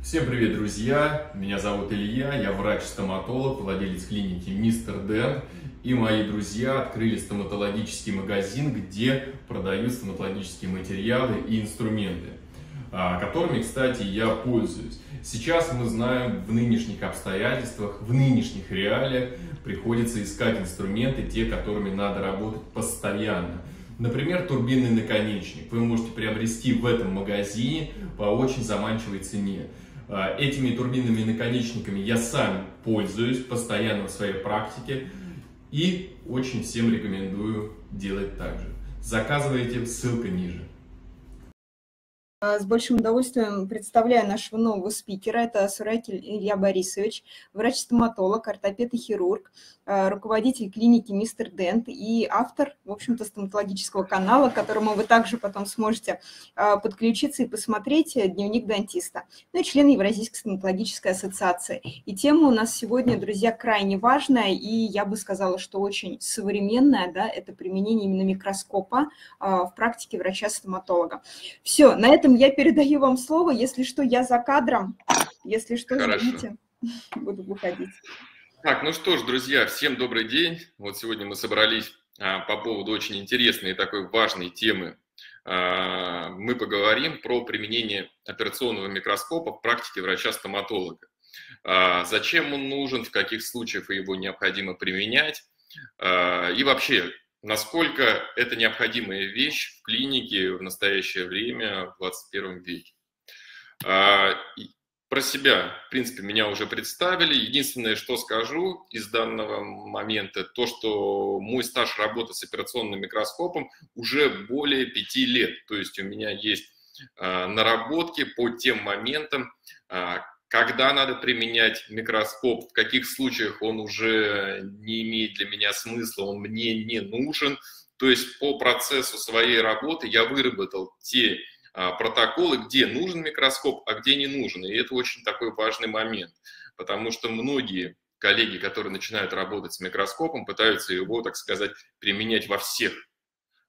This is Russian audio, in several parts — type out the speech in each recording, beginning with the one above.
Всем привет, друзья! Меня зовут Илья, я врач-стоматолог, владелец клиники Мистер Дэн. И мои друзья открыли стоматологический магазин, где продают стоматологические материалы и инструменты, а, которыми, кстати, я пользуюсь. Сейчас мы знаем, в нынешних обстоятельствах, в нынешних реалиях приходится искать инструменты, те, которыми надо работать постоянно. Например, турбинный наконечник вы можете приобрести в этом магазине по очень заманчивой цене. А, этими турбинными наконечниками я сам пользуюсь постоянно в своей практике и очень всем рекомендую делать так же. Заказывайте, ссылка ниже. С большим удовольствием представляю нашего нового спикера. Это Суракель Илья Борисович, врач-стоматолог, ортопед и хирург, э, руководитель клиники Мистер Дент и автор, в общем-то, стоматологического канала, к которому вы также потом сможете э, подключиться и посмотреть э, «Дневник дантиста», ну и член Евразийской стоматологической ассоциации. И тема у нас сегодня, друзья, крайне важная, и я бы сказала, что очень современная, да, это применение именно микроскопа в практике врача-стоматолога. Все, на этом этом я передаю вам слово. Если что, я за кадром. Если что, извините, буду выходить. Так, ну что ж, друзья, всем добрый день. Вот сегодня мы собрались а, по поводу очень интересной и такой важной темы. А, мы поговорим про применение операционного микроскопа в практике врача-стоматолога. А, зачем он нужен, в каких случаях его необходимо применять а, и вообще, насколько это необходимая вещь в клинике в настоящее время, в 21 веке. А, про себя, в принципе, меня уже представили. Единственное, что скажу из данного момента, то, что мой стаж работы с операционным микроскопом уже более пяти лет. То есть у меня есть а, наработки по тем моментам, а, когда надо применять микроскоп, в каких случаях он уже не имеет для меня смысла, он мне не нужен. То есть по процессу своей работы я выработал те а, протоколы, где нужен микроскоп, а где не нужен. И это очень такой важный момент, потому что многие коллеги, которые начинают работать с микроскопом, пытаются его, так сказать, применять во всех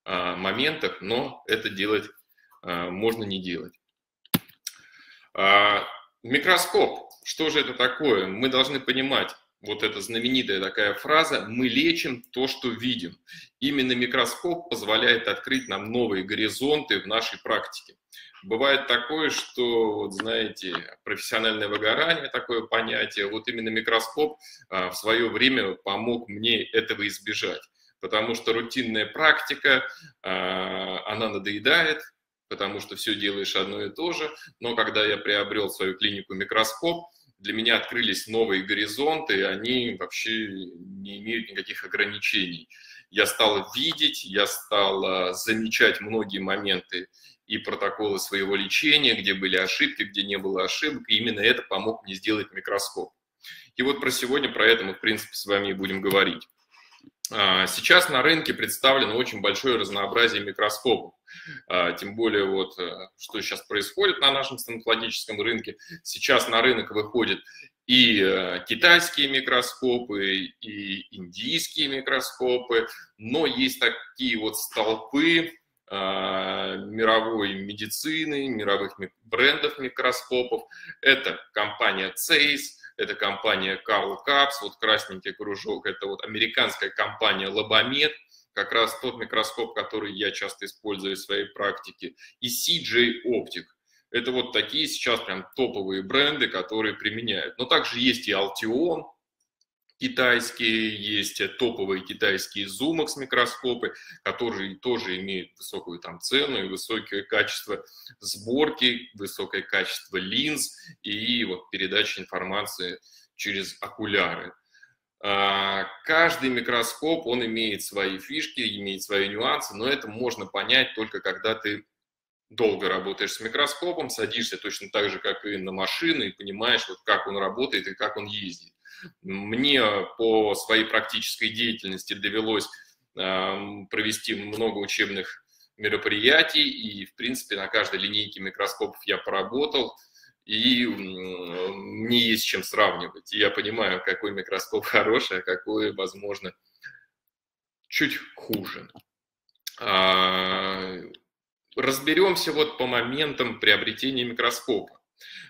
а, моментах, но это делать а, можно не делать. Микроскоп. Что же это такое? Мы должны понимать, вот эта знаменитая такая фраза «мы лечим то, что видим». Именно микроскоп позволяет открыть нам новые горизонты в нашей практике. Бывает такое, что, вот знаете, профессиональное выгорание, такое понятие, вот именно микроскоп а, в свое время помог мне этого избежать. Потому что рутинная практика, а, она надоедает, потому что все делаешь одно и то же. Но когда я приобрел свою клинику микроскоп, для меня открылись новые горизонты, и они вообще не имеют никаких ограничений. Я стал видеть, я стал а, замечать многие моменты и протоколы своего лечения, где были ошибки, где не было ошибок, и именно это помог мне сделать микроскоп. И вот про сегодня, про это мы, в принципе, с вами и будем говорить. А, сейчас на рынке представлено очень большое разнообразие микроскопов. А, тем более, вот, э, что сейчас происходит на нашем стоматологическом рынке. Сейчас на рынок выходят и э, китайские микроскопы, и индийские микроскопы, но есть такие вот столпы а, мировой медицины, мировых брендов микроскопов. Это компания Zeiss, это компания Carl Caps, вот красненький кружок, это вот американская компания Labomed, как раз тот микроскоп, который я часто использую в своей практике, и CJ Optic. Это вот такие сейчас прям топовые бренды, которые применяют. Но также есть и Altion, китайские, есть топовые китайские Zoomax микроскопы, которые тоже имеют высокую там цену и высокое качество сборки, высокое качество линз и вот передача информации через окуляры. А, каждый микроскоп, он имеет свои фишки, имеет свои нюансы, но это можно понять только когда ты долго работаешь с микроскопом, садишься точно так же, как и на машину, и понимаешь, вот как он работает и как он ездит. Мне по своей практической деятельности довелось провести много учебных мероприятий, и, в принципе, на каждой линейке микроскопов я поработал, и мне есть чем сравнивать. И я понимаю, какой микроскоп хороший, а какой, возможно, чуть хуже. А, разберемся вот по моментам приобретения микроскопа.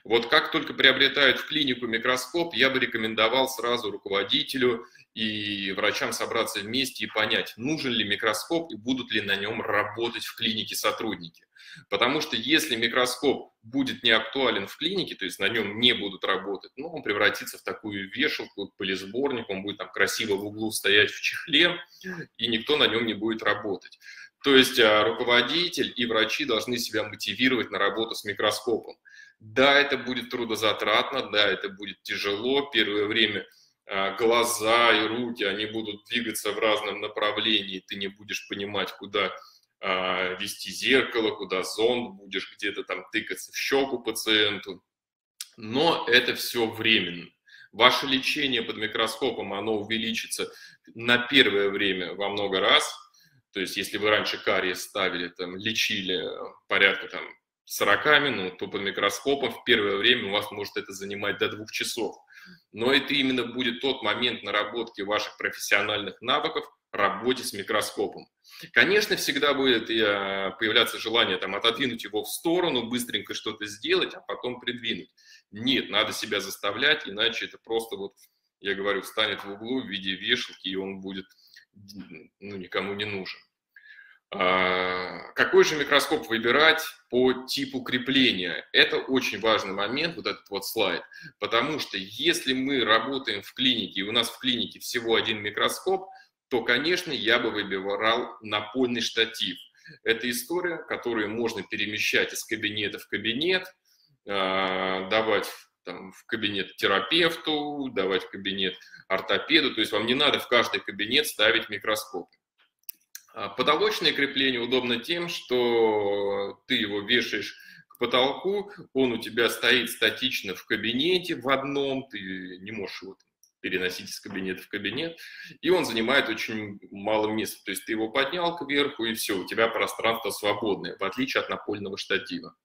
Вот как только приобретают в клинику микроскоп, я бы рекомендовал сразу руководителю и врачам собраться вместе и понять, нужен ли микроскоп и будут ли на нем работать в клинике сотрудники. Потому что если микроскоп будет не актуален в клинике, то есть на нем не будут работать, ну, он превратится в такую вешалку, пылесборник, он будет там красиво в углу стоять в чехле, и никто на нем не будет работать. То есть а, руководитель и врачи должны себя мотивировать на работу с микроскопом. Да, это будет трудозатратно, да, это будет тяжело. Первое время а, глаза и руки, они будут двигаться в разном направлении, ты не будешь понимать, куда а, вести зеркало, куда зонд, будешь где-то там тыкаться в щеку пациенту. Но это все временно. Ваше лечение под микроскопом, оно увеличится на первое время во много раз. То есть, если вы раньше кариес ставили, там, лечили порядка там, 40 минут, под микроскопом в первое время у вас может это занимать до двух часов. Но это именно будет тот момент наработки ваших профессиональных навыков, работе с микроскопом. Конечно, всегда будет э, появляться желание там, отодвинуть его в сторону, быстренько что-то сделать, а потом придвинуть. Нет, надо себя заставлять, иначе это просто вот, я говорю, встанет в углу в виде вешалки, и он будет ну, никому не нужен. А, какой же микроскоп выбирать по типу крепления? Это очень важный момент, вот этот вот слайд, потому что если мы работаем в клинике, и у нас в клинике всего один микроскоп, то, конечно, я бы выбирал напольный штатив. Это история, которую можно перемещать из кабинета в кабинет, а, давать там, в кабинет терапевту, давать в кабинет ортопеду, то есть вам не надо в каждый кабинет ставить микроскоп. А потолочное крепление удобно тем, что ты его вешаешь к потолку, он у тебя стоит статично в кабинете в одном, ты не можешь его переносить из кабинета в кабинет, и он занимает очень мало места. То есть ты его поднял кверху, и все, у тебя пространство свободное, в отличие от напольного штатива.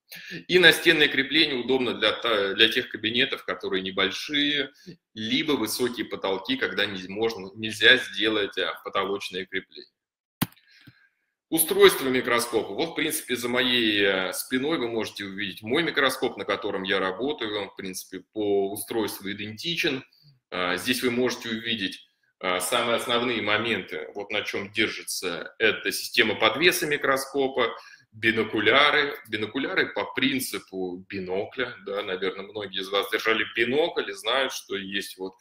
И настенное крепление удобно для, для тех кабинетов, которые небольшие, либо высокие потолки, когда не можно, нельзя сделать а, потолочное крепление. Устройство микроскопа. Вот, в принципе, за моей э, спиной вы можете увидеть мой микроскоп, на котором я работаю. Он, в принципе, по устройству идентичен. А, здесь вы можете увидеть а, самые основные моменты, вот на чем держится. Это система подвеса микроскопа, бинокуляры. Бинокуляры по принципу бинокля. Да, наверное, многие из вас держали бинокль и знают, что есть вот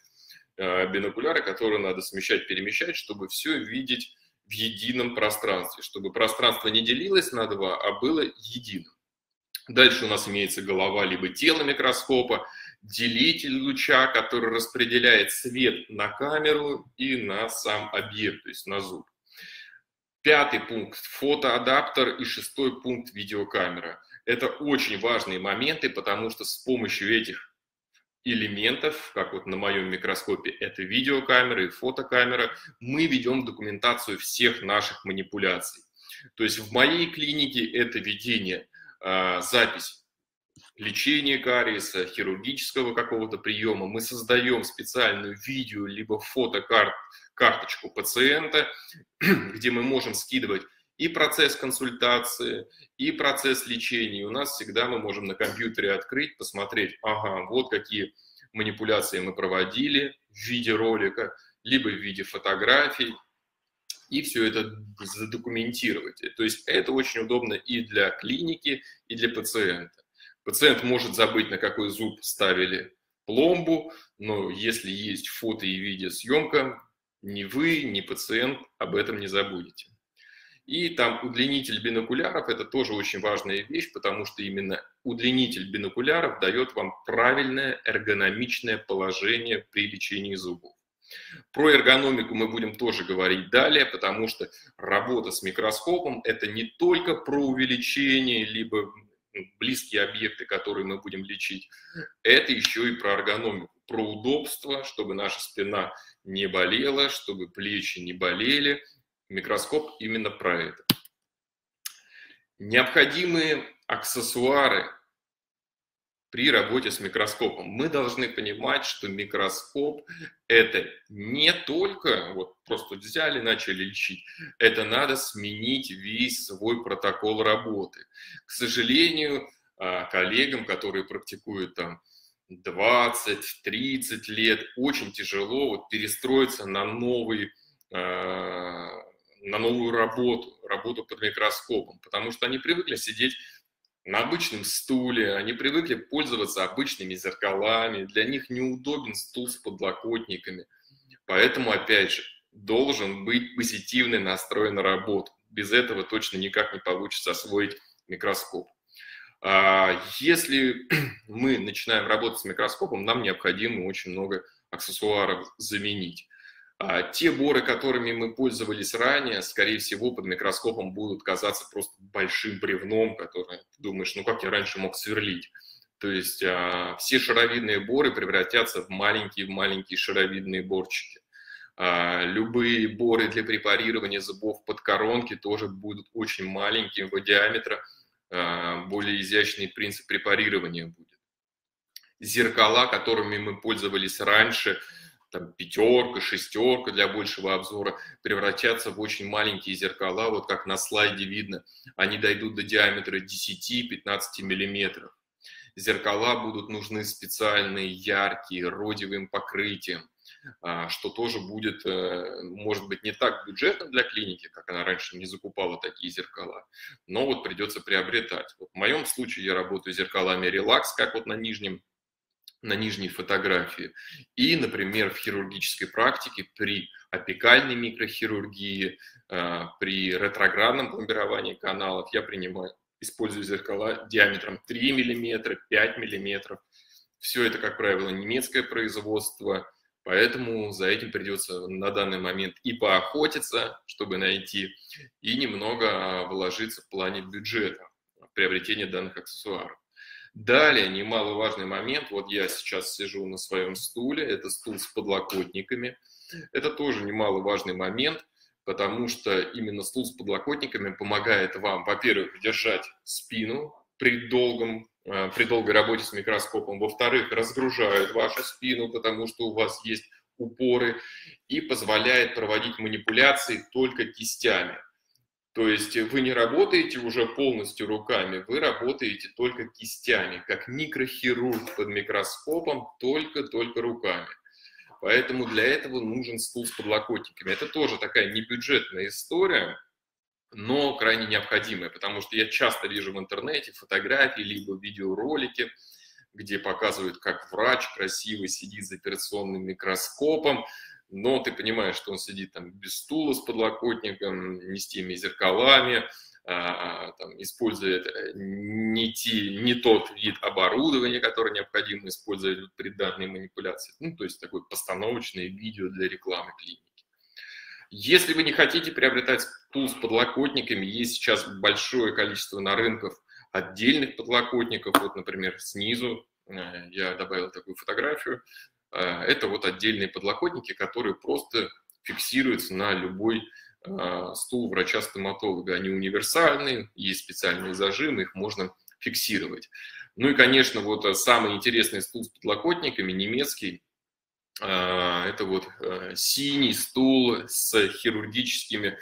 а, бинокуляры, которые надо смещать, перемещать, чтобы все видеть в едином пространстве, чтобы пространство не делилось на два, а было единым. Дальше у нас имеется голова либо тело микроскопа, делитель луча, который распределяет свет на камеру и на сам объект, то есть на зуб. Пятый пункт – фотоадаптер и шестой пункт – видеокамера. Это очень важные моменты, потому что с помощью этих элементов, как вот на моем микроскопе, это видеокамера и фотокамера, мы ведем документацию всех наших манипуляций. То есть в моей клинике это ведение, э, запись лечения кариеса, хирургического какого-то приема. Мы создаем специальную видео либо фотокарточку пациента, где мы можем скидывать и процесс консультации, и процесс лечения. у нас всегда мы можем на компьютере открыть, посмотреть, ага, вот какие манипуляции мы проводили в виде ролика, либо в виде фотографий, и все это задокументировать. То есть это очень удобно и для клиники, и для пациента. Пациент может забыть, на какой зуб ставили пломбу, но если есть фото и видеосъемка, ни вы, ни пациент об этом не забудете. И там удлинитель бинокуляров – это тоже очень важная вещь, потому что именно удлинитель бинокуляров дает вам правильное эргономичное положение при лечении зубов. Про эргономику мы будем тоже говорить далее, потому что работа с микроскопом – это не только про увеличение, либо близкие объекты, которые мы будем лечить, это еще и про эргономику, про удобство, чтобы наша спина не болела, чтобы плечи не болели – Микроскоп именно про это. Необходимые аксессуары при работе с микроскопом. Мы должны понимать, что микроскоп – это не только вот просто взяли, начали лечить, это надо сменить весь свой протокол работы. К сожалению, а, коллегам, которые практикуют там 20-30 лет, очень тяжело вот перестроиться на новый а, на новую работу, работу под микроскопом, потому что они привыкли сидеть на обычном стуле, они привыкли пользоваться обычными зеркалами, для них неудобен стул с подлокотниками. Поэтому, опять же, должен быть позитивный настрой на работу. Без этого точно никак не получится освоить микроскоп. А если мы начинаем работать с микроскопом, нам необходимо очень много аксессуаров заменить. А те боры, которыми мы пользовались ранее, скорее всего, под микроскопом будут казаться просто большим бревном, которое ты думаешь, ну как я раньше мог сверлить. То есть а, все шаровидные боры превратятся в маленькие-маленькие шаровидные борчики. А, любые боры для препарирования зубов под коронки тоже будут очень маленькими диаметра, а, более изящный принцип препарирования будет. Зеркала, которыми мы пользовались раньше, там, пятерка, шестерка для большего обзора, превратятся в очень маленькие зеркала, вот как на слайде видно, они дойдут до диаметра 10-15 миллиметров. Зеркала будут нужны специальные, яркие, родевым покрытием, а, что тоже будет, э, может быть, не так бюджетно для клиники, как она раньше не закупала такие зеркала, но вот придется приобретать. Вот в моем случае я работаю зеркалами релакс, как вот на нижнем на нижней фотографии. И, например, в хирургической практике при апикальной микрохирургии, а, при ретроградном пломбировании каналов я принимаю, использую зеркала диаметром 3 мм, 5 мм. Все это, как правило, немецкое производство, поэтому за этим придется на данный момент и поохотиться, чтобы найти, и немного вложиться в плане бюджета приобретения данных аксессуаров. Далее, немаловажный момент, вот я сейчас сижу на своем стуле, это стул с подлокотниками. Это тоже немаловажный момент, потому что именно стул с подлокотниками помогает вам, во-первых, держать спину при, долгом, э, при долгой работе с микроскопом, во-вторых, разгружает вашу спину, потому что у вас есть упоры, и позволяет проводить манипуляции только кистями. То есть вы не работаете уже полностью руками, вы работаете только кистями, как микрохирург под микроскопом, только-только руками. Поэтому для этого нужен стул с подлокотниками. Это тоже такая небюджетная история, но крайне необходимая, потому что я часто вижу в интернете фотографии либо видеоролики, где показывают, как врач красиво сидит за операционным микроскопом, но ты понимаешь, что он сидит там без стула с подлокотником, не с теми зеркалами, а, там, использует э, не, те, не тот вид оборудования, который необходимо использовать при данной манипуляции. Ну, то есть такое постановочное видео для рекламы клиники. Если вы не хотите приобретать стул с подлокотниками, есть сейчас большое количество на рынках отдельных подлокотников. Вот, например, снизу э, я добавил такую фотографию. Э, это вот отдельные подлокотники, которые просто фиксируются на любой э, стул врача-стоматолога. Они универсальные, есть специальные зажимы, их можно фиксировать. Ну и, конечно, вот э, самый интересный стул с подлокотниками, немецкий, это вот синий стул с хирургическими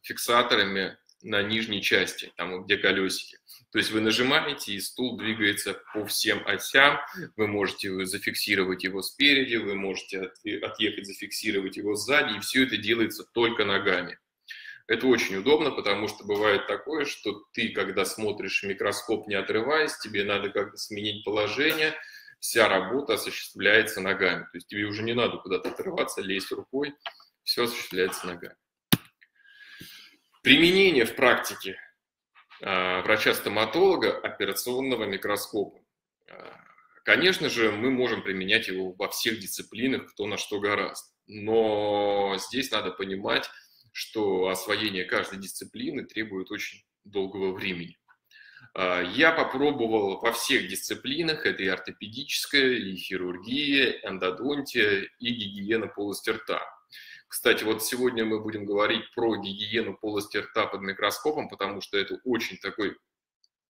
фиксаторами на нижней части, там где колесики. То есть вы нажимаете, и стул двигается по всем осям. Вы можете зафиксировать его спереди, вы можете отъехать, зафиксировать его сзади, и все это делается только ногами. Это очень удобно, потому что бывает такое, что ты, когда смотришь микроскоп, не отрываясь, тебе надо как-то сменить положение, вся работа осуществляется ногами. То есть тебе уже не надо куда-то отрываться, лезть рукой, все осуществляется ногами. Применение в практике а, врача-стоматолога операционного микроскопа. А, конечно же, мы можем применять его во всех дисциплинах, кто на что гораст. Но здесь надо понимать, что освоение каждой дисциплины требует очень долгого времени. А, я попробовал во всех дисциплинах, это и ортопедическая, и хирургия, эндодонтия, и гигиена полости рта. Кстати, вот сегодня мы будем говорить про гигиену полости рта под микроскопом, потому что это очень такой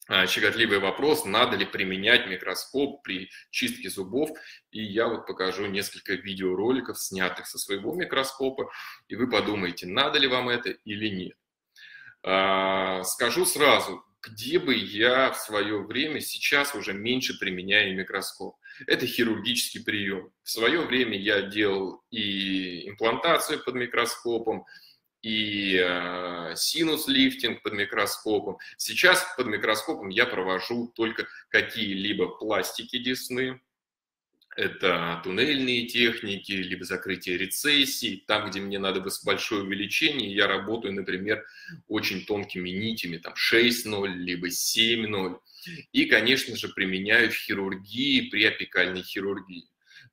а, щекотливый вопрос, надо ли применять микроскоп при чистке зубов. И я вот покажу несколько видеороликов, снятых со своего микроскопа, и вы подумаете, надо ли вам это или нет. А, скажу сразу, где бы я в свое время сейчас уже меньше применяю микроскоп. Это хирургический прием. В свое время я делал и имплантацию под микроскопом, и э, синус-лифтинг под микроскопом. Сейчас под микроскопом я провожу только какие-либо пластики десны, это туннельные техники, либо закрытие рецессий. Там, где мне надо большое увеличение, я работаю, например, очень тонкими нитями, там 6.0, либо 7.0. И, конечно же, применяю в хирургии при апикальной хирургии.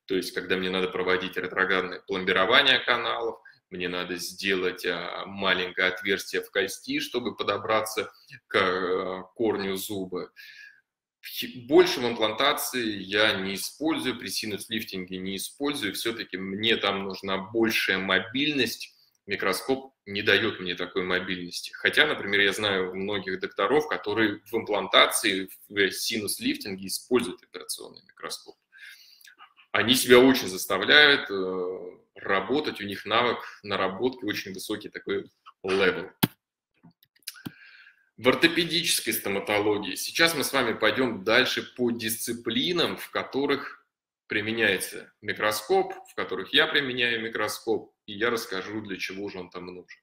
То есть, когда мне надо проводить ретроградное пломбирование каналов, мне надо сделать а, маленькое отверстие в кости, чтобы подобраться к а, корню зуба. Больше в имплантации я не использую, при синус-лифтинге не использую. Все-таки мне там нужна большая мобильность. Микроскоп не дает мне такой мобильности. Хотя, например, я знаю многих докторов, которые в имплантации, в синус-лифтинге используют операционный микроскоп. Они себя очень заставляют э, работать, у них навык наработки очень высокий такой level в ортопедической стоматологии. Сейчас мы с вами пойдем дальше по дисциплинам, в которых применяется микроскоп, в которых я применяю микроскоп, и я расскажу, для чего же он там нужен.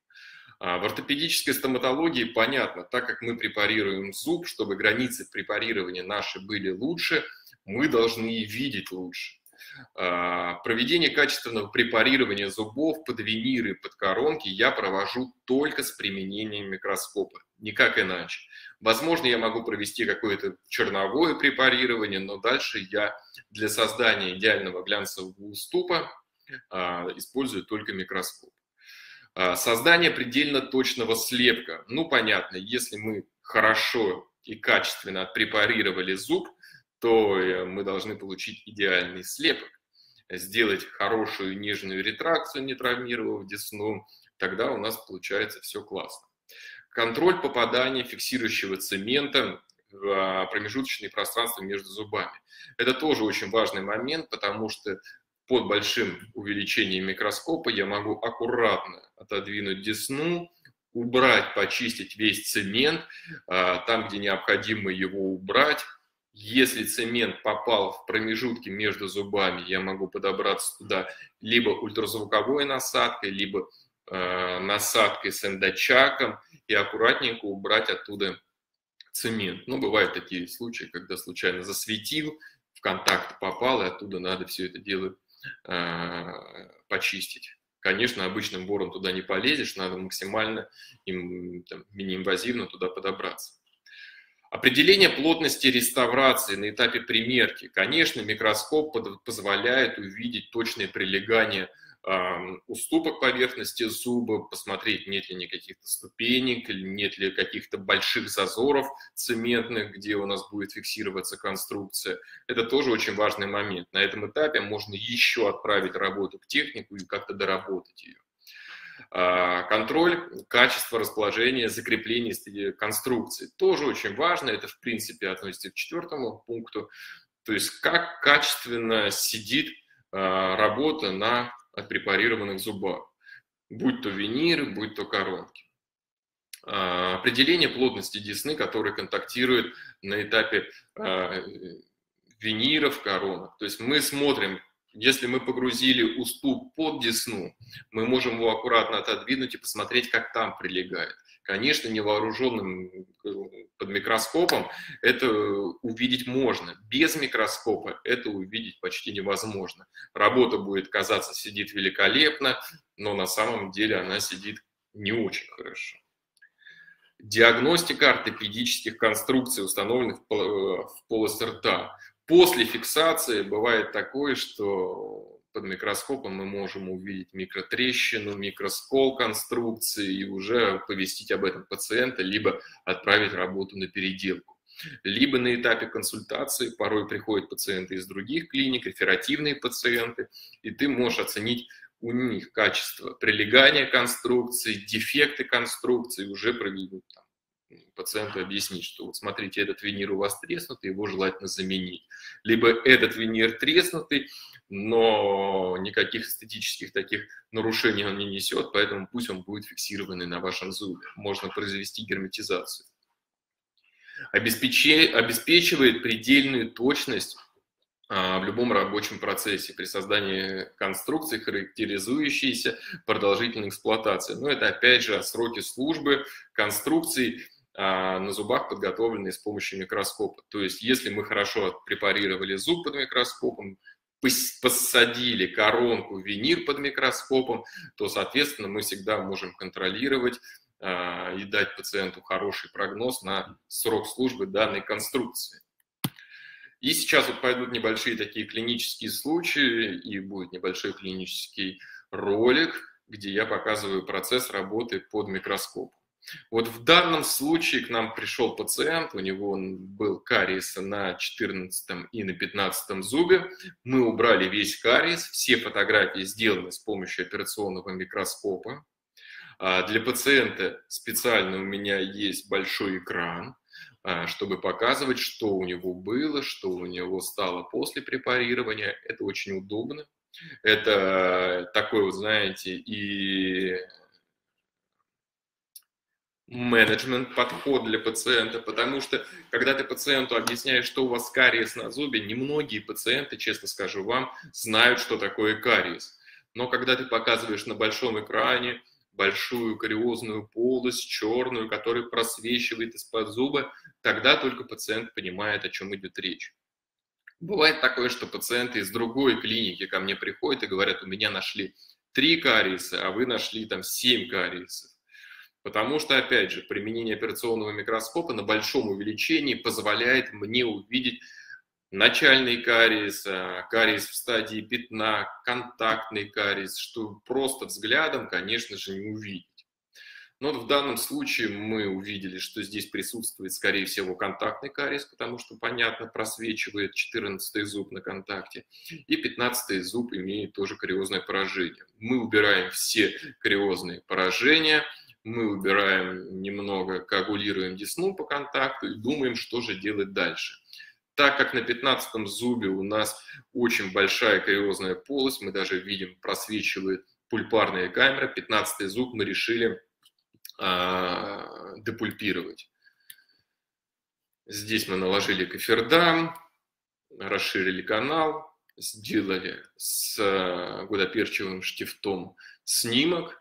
А, в ортопедической стоматологии понятно, так как мы препарируем зуб, чтобы границы препарирования наши были лучше, мы должны видеть лучше. А, проведение качественного препарирования зубов под виниры, под коронки я провожу только с применением микроскопа, никак иначе. Возможно, я могу провести какое-то черновое препарирование, но дальше я для создания идеального глянцевого уступа а, использую только микроскоп. А, создание предельно точного слепка. Ну, понятно, если мы хорошо и качественно отпрепарировали зуб, то э, мы должны получить идеальный слепок, сделать хорошую нежную ретракцию, не травмировав десну, тогда у нас получается все классно. Контроль попадания фиксирующего цемента в а, промежуточные пространства между зубами. Это тоже очень важный момент, потому что под большим увеличением микроскопа я могу аккуратно отодвинуть десну, убрать, почистить весь цемент, а, там, где необходимо его убрать, если цемент попал в промежутки между зубами, я могу подобраться туда либо ультразвуковой насадкой, либо э, насадкой с эндочаком и аккуратненько убрать оттуда цемент. Ну, бывают такие случаи, когда случайно засветил, в контакт попал, и оттуда надо все это дело э, почистить. Конечно, обычным бором туда не полезешь, надо максимально им, там, мини-инвазивно туда подобраться. Определение плотности реставрации на этапе примерки. Конечно, микроскоп позволяет увидеть точное прилегание уступок поверхности зуба, посмотреть, нет ли никаких ступенек, нет ли каких-то больших зазоров цементных, где у нас будет фиксироваться конструкция. Это тоже очень важный момент. На этом этапе можно еще отправить работу к технику и как-то доработать ее. А, контроль качества расположения, закрепления конструкции. Тоже очень важно, это в принципе относится к четвертому пункту. То есть как качественно сидит а, работа на отпрепарированных зубах, будь то виниры, будь то коронки. А, определение плотности десны, которые контактируют на этапе виниров, коронок. То есть мы смотрим, если мы погрузили уступ под десну, мы можем его аккуратно отодвинуть и посмотреть, как там прилегает. Конечно, невооруженным э, под микроскопом это увидеть можно. Без микроскопа это увидеть почти невозможно. Работа будет казаться сидит великолепно, но на самом деле она сидит не очень хорошо. Диагностика ортопедических конструкций, установленных в э, полость рта. После фиксации бывает такое, что под микроскопом мы можем увидеть микротрещину, микроскол конструкции и уже повестить об этом пациента, либо отправить работу на переделку. Либо на этапе консультации порой приходят пациенты из других клиник, реферативные пациенты, и ты можешь оценить у них качество прилегания конструкции, дефекты конструкции, уже проведут там, пациенту объяснить, что вот смотрите, этот винир у вас треснутый, его желательно заменить. Либо этот винир треснутый, но никаких эстетических таких нарушений он не несет, поэтому пусть он будет фиксированный на вашем зубе. Можно произвести герметизацию. обеспечивает предельную точность а, в любом рабочем процессе при создании конструкции, характеризующейся продолжительной эксплуатацией. Но это опять же сроки службы конструкций а, на зубах, подготовленные с помощью микроскопа. То есть если мы хорошо препарировали зуб под микроскопом, посадили коронку, винир под микроскопом, то, соответственно, мы всегда можем контролировать а, и дать пациенту хороший прогноз на срок службы данной конструкции. И сейчас вот пойдут небольшие такие клинические случаи, и будет небольшой клинический ролик, где я показываю процесс работы под микроскопом. Вот в данном случае к нам пришел пациент, у него был кариес на 14 и на 15 зубе. Мы убрали весь кариес, все фотографии сделаны с помощью операционного микроскопа. А для пациента специально у меня есть большой экран, а, чтобы показывать, что у него было, что у него стало после препарирования. Это очень удобно. Это такой, вот знаете, и менеджмент подход для пациента, потому что когда ты пациенту объясняешь, что у вас кариес на зубе, немногие пациенты, честно скажу вам, знают, что такое кариес. Но когда ты показываешь на большом экране большую кариозную полость, черную, которая просвечивает из-под зуба, тогда только пациент понимает, о чем идет речь. Бывает такое, что пациенты из другой клиники ко мне приходят и говорят, у меня нашли три кариеса, а вы нашли там семь кариесов. Потому что, опять же, применение операционного микроскопа на большом увеличении позволяет мне увидеть начальный кариес, а, кариес в стадии пятна, контактный кариес, что просто взглядом, конечно же, не увидеть. Но в данном случае мы увидели, что здесь присутствует, скорее всего, контактный кариес, потому что, понятно, просвечивает 14 зуб на контакте, и 15 зуб имеет тоже кариозное поражение. Мы убираем все кариозные поражения, мы убираем немного, коагулируем десну по контакту и думаем, что же делать дальше. Так как на 15 зубе у нас очень большая кариозная полость, мы даже видим, просвечивает пульпарная камера, 15 зуб мы решили а, депульпировать. Здесь мы наложили кофердам, расширили канал, сделали с а, гудоперчивым штифтом снимок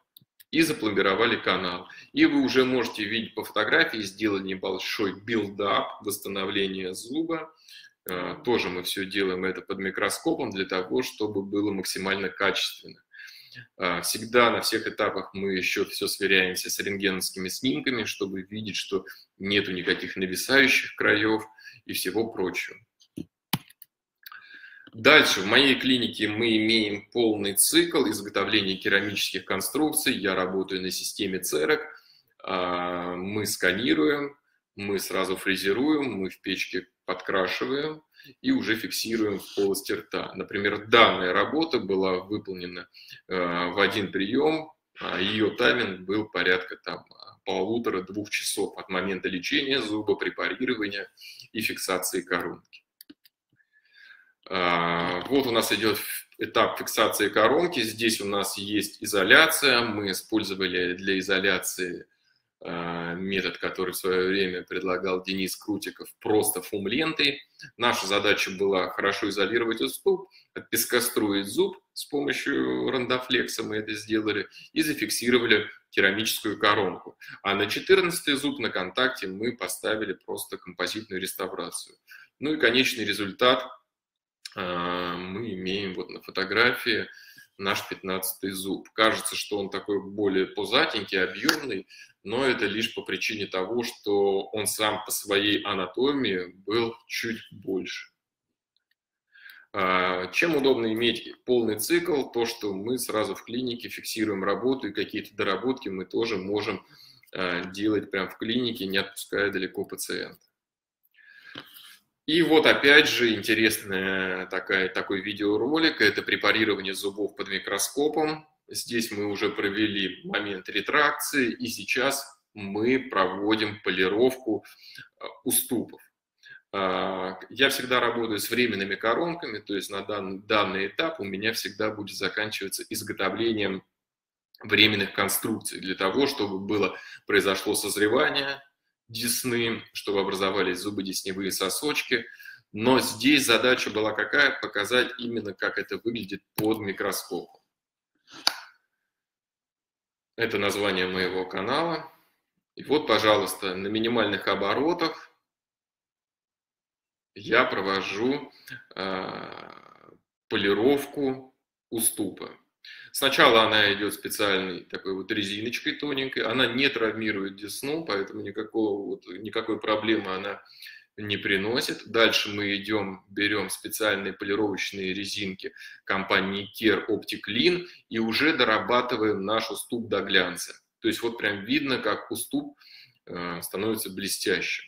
и запломбировали канал. И вы уже можете видеть по фотографии, сделали небольшой build-up, восстановление зуба. А, тоже мы все делаем это под микроскопом для того, чтобы было максимально качественно. А, всегда на всех этапах мы еще все сверяемся с рентгеновскими снимками, чтобы видеть, что нету никаких нависающих краев и всего прочего. Дальше в моей клинике мы имеем полный цикл изготовления керамических конструкций. Я работаю на системе церок. А, мы сканируем, мы сразу фрезеруем, мы в печке подкрашиваем, и уже фиксируем в полости рта. Например, данная работа была выполнена э, в один прием, а ее тайминг был порядка там полутора-двух часов от момента лечения зуба, препарирования и фиксации коронки. А, вот у нас идет этап фиксации коронки. Здесь у нас есть изоляция. Мы использовали для изоляции а, метод, который в свое время предлагал Денис Крутиков, просто фум-лентой. Наша задача была хорошо изолировать зуб, отпескостроить зуб с помощью рандофлекса, мы это сделали, и зафиксировали керамическую коронку. А на 14 зуб на контакте мы поставили просто композитную реставрацию. Ну и конечный результат мы имеем вот на фотографии наш 15 зуб. Кажется, что он такой более пузатенький, объемный, но это лишь по причине того, что он сам по своей анатомии был чуть больше. А, чем удобно иметь полный цикл? То, что мы сразу в клинике фиксируем работу и какие-то доработки мы тоже можем а, делать прямо в клинике, не отпуская далеко пациента. И вот опять же интересный такая, такой видеоролик, это препарирование зубов под микроскопом. Здесь мы уже провели момент ретракции, и сейчас мы проводим полировку э, уступов. А, я всегда работаю с временными коронками, то есть на данный, данный этап у меня всегда будет заканчиваться изготовлением временных конструкций для того, чтобы было, произошло созревание, десны, чтобы образовались зубы-десневые сосочки. Но здесь задача была какая? Показать именно, как это выглядит под микроскопом. Это название моего канала. И вот, пожалуйста, на минимальных оборотах я провожу э, полировку уступа. Сначала она идет специальной такой вот резиночкой тоненькой, она не травмирует десну, поэтому никакого, вот, никакой проблемы она не приносит. Дальше мы идем, берем специальные полировочные резинки компании Care Optic Clean и уже дорабатываем наш уступ до глянца. То есть вот прям видно, как уступ э, становится блестящим.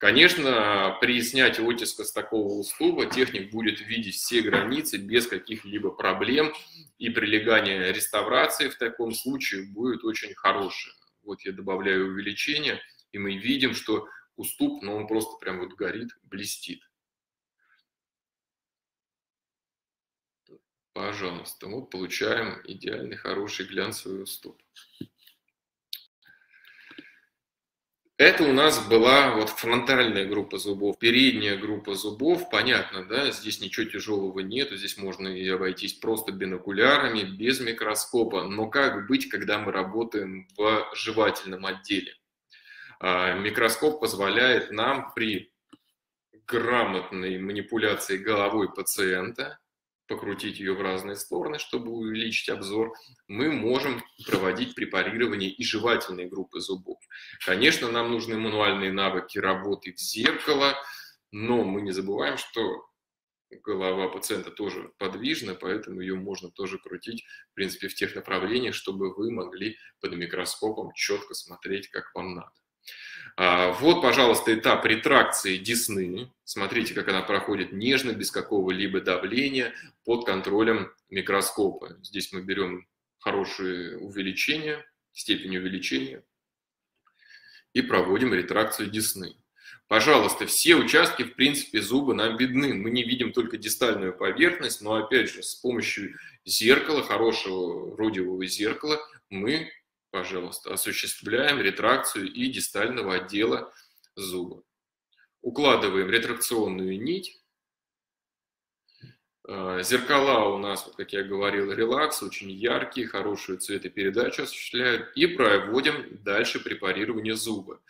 Конечно, при снятии оттиска с такого уступа техник будет видеть все границы без каких-либо проблем, и прилегание реставрации в таком случае будет очень хорошее. Вот я добавляю увеличение, и мы видим, что уступ, но он просто прям вот горит, блестит. Пожалуйста, вот получаем идеальный, хороший глянцевый уступ. Это у нас была вот фронтальная группа зубов, передняя группа зубов, понятно, да, здесь ничего тяжелого нету, здесь можно и обойтись просто бинокулярами, без микроскопа, но как быть, когда мы работаем в жевательном отделе? А, микроскоп позволяет нам при грамотной манипуляции головой пациента покрутить ее в разные стороны, чтобы увеличить обзор, мы можем проводить препарирование и жевательной группы зубов. Конечно, нам нужны мануальные навыки работы в зеркало, но мы не забываем, что голова пациента тоже подвижна, поэтому ее можно тоже крутить, в принципе, в тех направлениях, чтобы вы могли под микроскопом четко смотреть, как вам надо. А, вот, пожалуйста, этап ретракции десны. Смотрите, как она проходит нежно, без какого-либо давления, под контролем микроскопа. Здесь мы берем хорошее увеличение, степень увеличения и проводим ретракцию десны. Пожалуйста, все участки, в принципе, зуба нам видны. Мы не видим только дистальную поверхность, но, опять же, с помощью зеркала, хорошего родиевого зеркала, мы пожалуйста, осуществляем ретракцию и дистального отдела зуба. Укладываем ретракционную нить. А, зеркала у нас, вот, как я говорил, релакс, очень яркие, хорошую цветопередачу осуществляют. И проводим дальше препарирование зуба.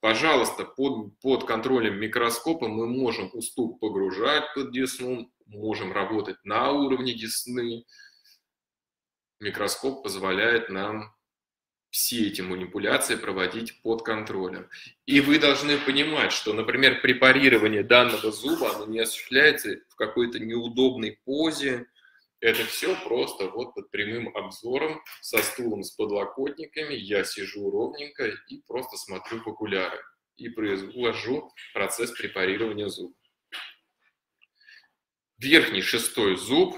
Пожалуйста, под, под контролем микроскопа мы можем уступ погружать под десну, можем работать на уровне десны. Микроскоп позволяет нам все эти манипуляции проводить под контролем. И вы должны понимать, что, например, препарирование данного зуба, оно не осуществляется в какой-то неудобной позе. Это все просто вот под прямым обзором со стулом с подлокотниками. Я сижу ровненько и просто смотрю в окуляры и произвожу процесс препарирования зуба. Верхний шестой зуб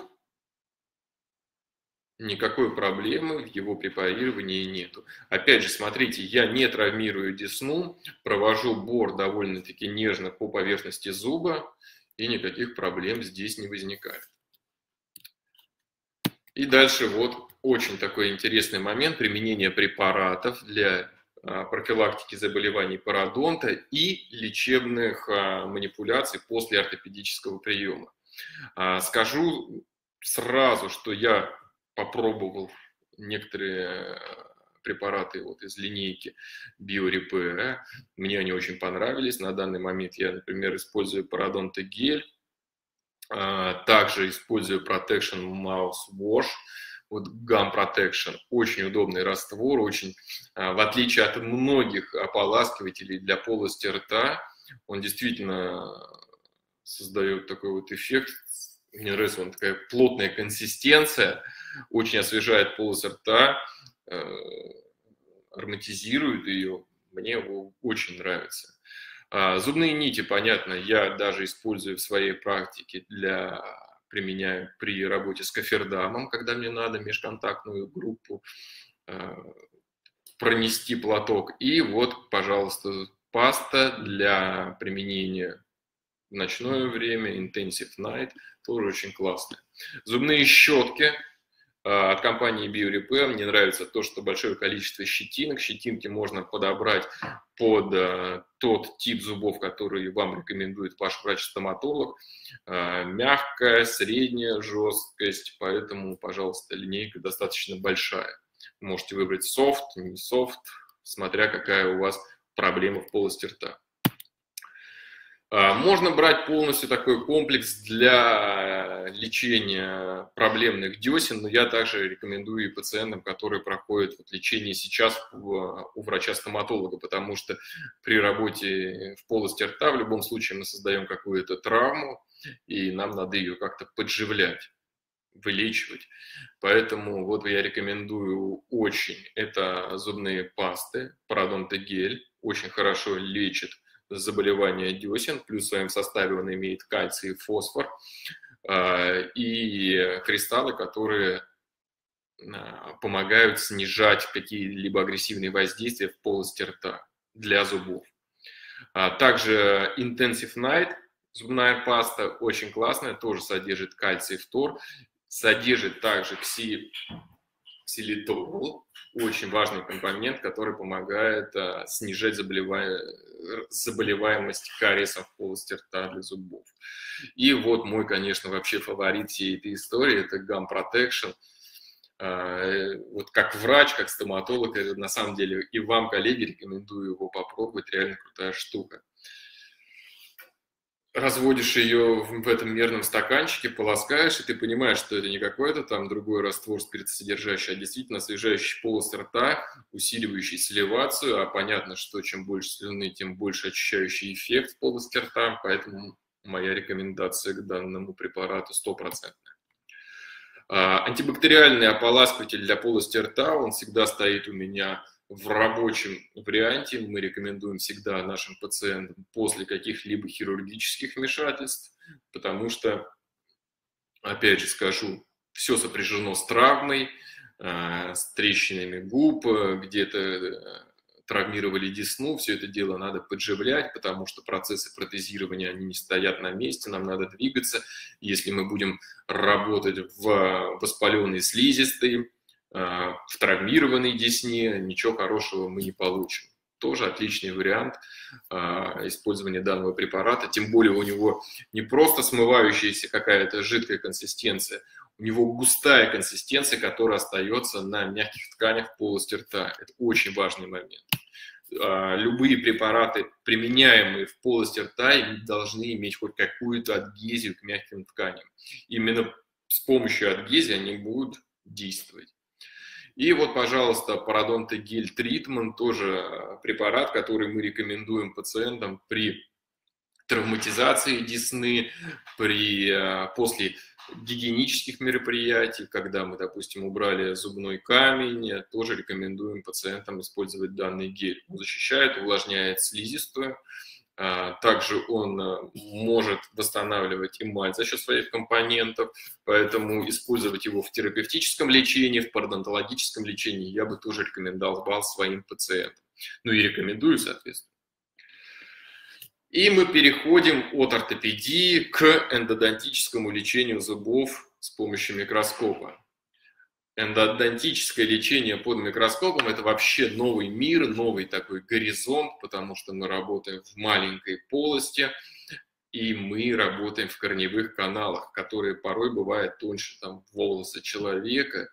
никакой проблемы в его препарировании нету. Опять же, смотрите, я не травмирую десну, провожу бор довольно-таки нежно по поверхности зуба, и никаких проблем здесь не возникает. И дальше вот очень такой интересный момент применения препаратов для а, профилактики заболеваний пародонта и лечебных а, манипуляций после ортопедического приема. А, скажу сразу, что я попробовал некоторые э, препараты вот из линейки BioRepair. Мне они очень понравились. На данный момент я, например, использую пародонта гель, а, также использую Protection Mouse Wash, вот Gum Protection, очень удобный раствор, очень, а, в отличие от многих ополаскивателей для полости рта, он действительно создает такой вот эффект, мне нравится, он такая плотная консистенция, очень освежает полость рта, э, ароматизирует ее. Мне очень нравится. А, зубные нити, понятно, я даже использую в своей практике для применяю при работе с кофердамом, когда мне надо межконтактную группу э, пронести платок. И вот, пожалуйста, паста для применения в ночное время, Intensive Night, тоже очень классная. Зубные щетки от компании BioRepair. Мне нравится то, что большое количество щетинок. Щетинки можно подобрать под а, тот тип зубов, который вам рекомендует ваш врач-стоматолог. А, мягкая, средняя жесткость, поэтому, пожалуйста, линейка достаточно большая. Можете выбрать софт, не софт, смотря какая у вас проблема в полости рта. А, можно брать полностью такой комплекс для лечения проблемных десен, но я также рекомендую и пациентам, которые проходят вот лечение сейчас у врача-стоматолога, потому что при работе в полости рта в любом случае мы создаем какую-то травму, и нам надо ее как-то подживлять вылечивать. Поэтому вот я рекомендую очень, это зубные пасты, парадонтогель, очень хорошо лечит заболевания десен, плюс в своем составе он имеет кальций и фосфор, а, и кристаллы, которые а, помогают снижать какие-либо агрессивные воздействия в полости рта для зубов. А, также Intensive Night, зубная паста, очень классная, тоже содержит кальций и фтор, содержит также кси, ксилитол, очень важный компонент, который помогает а, снижать заболевая... заболеваемость кариесом в полости рта для зубов. И вот мой, конечно, вообще фаворит всей этой истории – это Gum Protection. А, вот как врач, как стоматолог, на самом деле и вам, коллеги, рекомендую его попробовать, реально крутая штука разводишь ее в этом мерном стаканчике, полоскаешь, и ты понимаешь, что это не какой-то там другой раствор спиртосодержащий, а действительно освежающий полость рта, усиливающий сливацию, а понятно, что чем больше слюны, тем больше очищающий эффект полости рта, поэтому моя рекомендация к данному препарату стопроцентная. А, антибактериальный ополаскиватель для полости рта, он всегда стоит у меня в рабочем варианте мы рекомендуем всегда нашим пациентам после каких-либо хирургических вмешательств, потому что, опять же скажу, все сопряжено с травмой, э, с трещинами губ, где-то э, травмировали десну, все это дело надо подживлять, потому что процессы протезирования, они не стоят на месте, нам надо двигаться. Если мы будем работать в воспаленной слизистой, в травмированной десне, ничего хорошего мы не получим. Тоже отличный вариант а, использования данного препарата, тем более у него не просто смывающаяся какая-то жидкая консистенция, у него густая консистенция, которая остается на мягких тканях полости рта. Это очень важный момент. А, любые препараты, применяемые в полости рта, должны иметь хоть какую-то адгезию к мягким тканям. Именно с помощью адгезии они будут действовать. И вот, пожалуйста, пародонтогель тритмент, тоже э, препарат, который мы рекомендуем пациентам при травматизации десны, при, э, после гигиенических мероприятий, когда мы, допустим, убрали зубной камень, тоже рекомендуем пациентам использовать данный гель. Он защищает, увлажняет слизистую, также он э, может восстанавливать эмаль за счет своих компонентов, поэтому использовать его в терапевтическом лечении, в пародонтологическом лечении я бы тоже рекомендовал своим пациентам. Ну и рекомендую, соответственно. И мы переходим от ортопедии к эндодонтическому лечению зубов с помощью микроскопа эндодонтическое лечение под микроскопом – это вообще новый мир, новый такой горизонт, потому что мы работаем в маленькой полости, и мы работаем в корневых каналах, которые порой бывают тоньше там, волоса человека.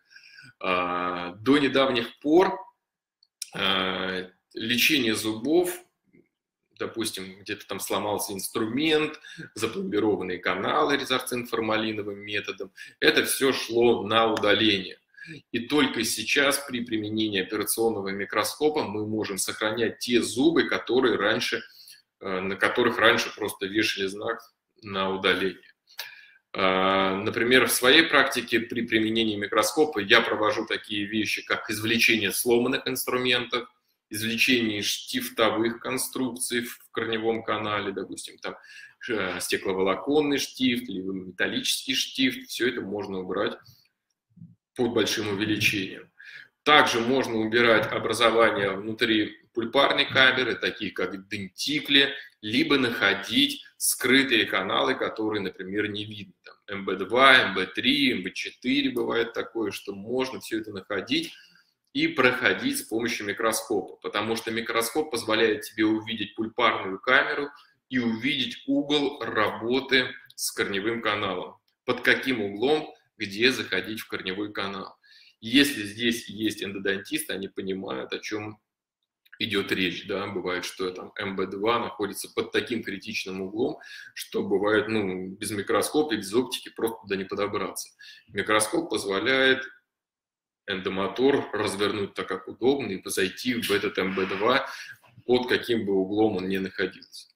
А, до недавних пор а, лечение зубов допустим, где-то там сломался инструмент, запломбированные каналы резорцин-формалиновым методом, это все шло на удаление. И только сейчас при применении операционного микроскопа мы можем сохранять те зубы, которые раньше, э, на которых раньше просто вешали знак на удаление. Э, например, в своей практике при применении микроскопа я провожу такие вещи, как извлечение сломанных инструментов, извлечение штифтовых конструкций в корневом канале, допустим, там э, стекловолоконный штифт, либо металлический штифт, все это можно убрать под большим увеличением. Также можно убирать образование внутри пульпарной камеры, такие как дентикли, либо находить скрытые каналы, которые, например, не видно. Там МБ2, МБ3, МБ4 бывает такое, что можно все это находить и проходить с помощью микроскопа, потому что микроскоп позволяет тебе увидеть пульпарную камеру и увидеть угол работы с корневым каналом. Под каким углом, где заходить в корневой канал. Если здесь есть эндодонтисты, они понимают, о чем идет речь, да, бывает, что там МБ2 находится под таким критичным углом, что бывает, ну, без микроскопа, без оптики просто туда не подобраться. Микроскоп позволяет эндомотор развернуть так, как удобно, и зайти в этот МБ2 под каким бы углом он ни находился.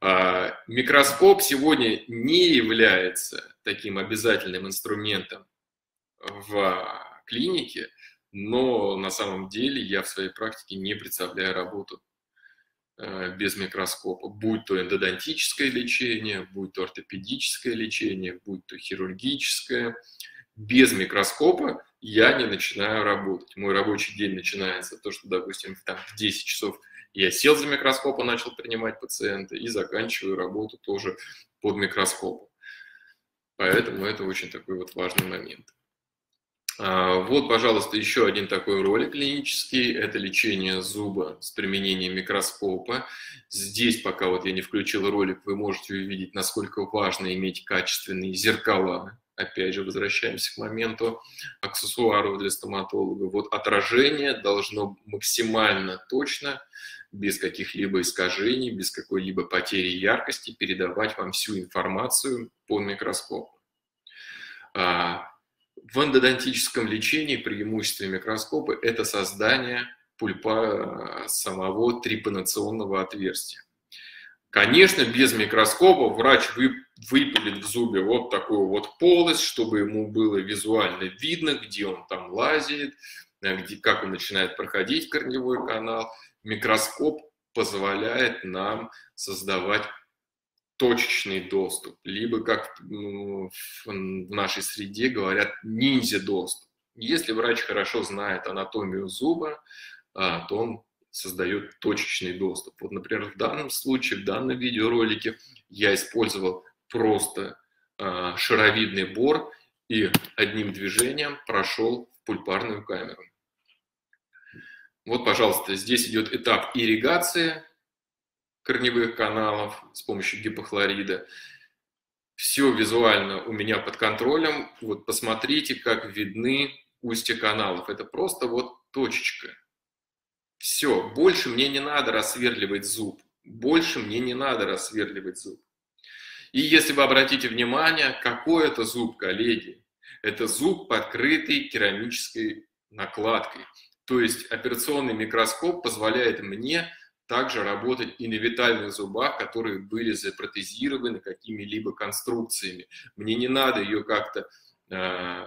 А, микроскоп сегодня не является таким обязательным инструментом в клинике, но на самом деле я в своей практике не представляю работу а, без микроскопа, будь то эндодонтическое лечение, будь то ортопедическое лечение, будь то хирургическое. Без микроскопа я не начинаю работать. Мой рабочий день начинается то, что, допустим, там, в 10 часов я сел за микроскоп и начал принимать пациента и заканчиваю работу тоже под микроскопом. Поэтому это очень такой вот важный момент. А, вот, пожалуйста, еще один такой ролик клинический. Это лечение зуба с применением микроскопа. Здесь, пока вот я не включил ролик, вы можете увидеть, насколько важно иметь качественные зеркала опять же, возвращаемся к моменту аксессуаров для стоматолога. Вот отражение должно максимально точно, без каких-либо искажений, без какой-либо потери яркости передавать вам всю информацию по микроскопу. А, в эндодонтическом лечении преимущество микроскопа – это создание пульпа а, самого трипанационного отверстия. Конечно, без микроскопа врач выпилит в зубе вот такую вот полость, чтобы ему было визуально видно, где он там лазит, э, где, как он начинает проходить корневой канал. Микроскоп позволяет нам создавать точечный доступ, либо, как в нашей среде говорят, ниндзя-доступ. Если врач хорошо знает анатомию зуба, а, то он создает точечный доступ. Вот, например, в данном случае, в данном видеоролике я использовал просто э, шаровидный бор и одним движением прошел в пульпарную камеру. Вот, пожалуйста, здесь идет этап ирригации корневых каналов с помощью гипохлорида. Все визуально у меня под контролем. Вот посмотрите, как видны устья каналов. Это просто вот точечка. Все, больше мне не надо рассверливать зуб. Больше мне не надо рассверливать зуб. И если вы обратите внимание, какой это зуб, коллеги? Это зуб, покрытый керамической накладкой. То есть операционный микроскоп позволяет мне также работать и на витальных зубах, которые были запротезированы какими-либо конструкциями. Мне не надо ее как-то а,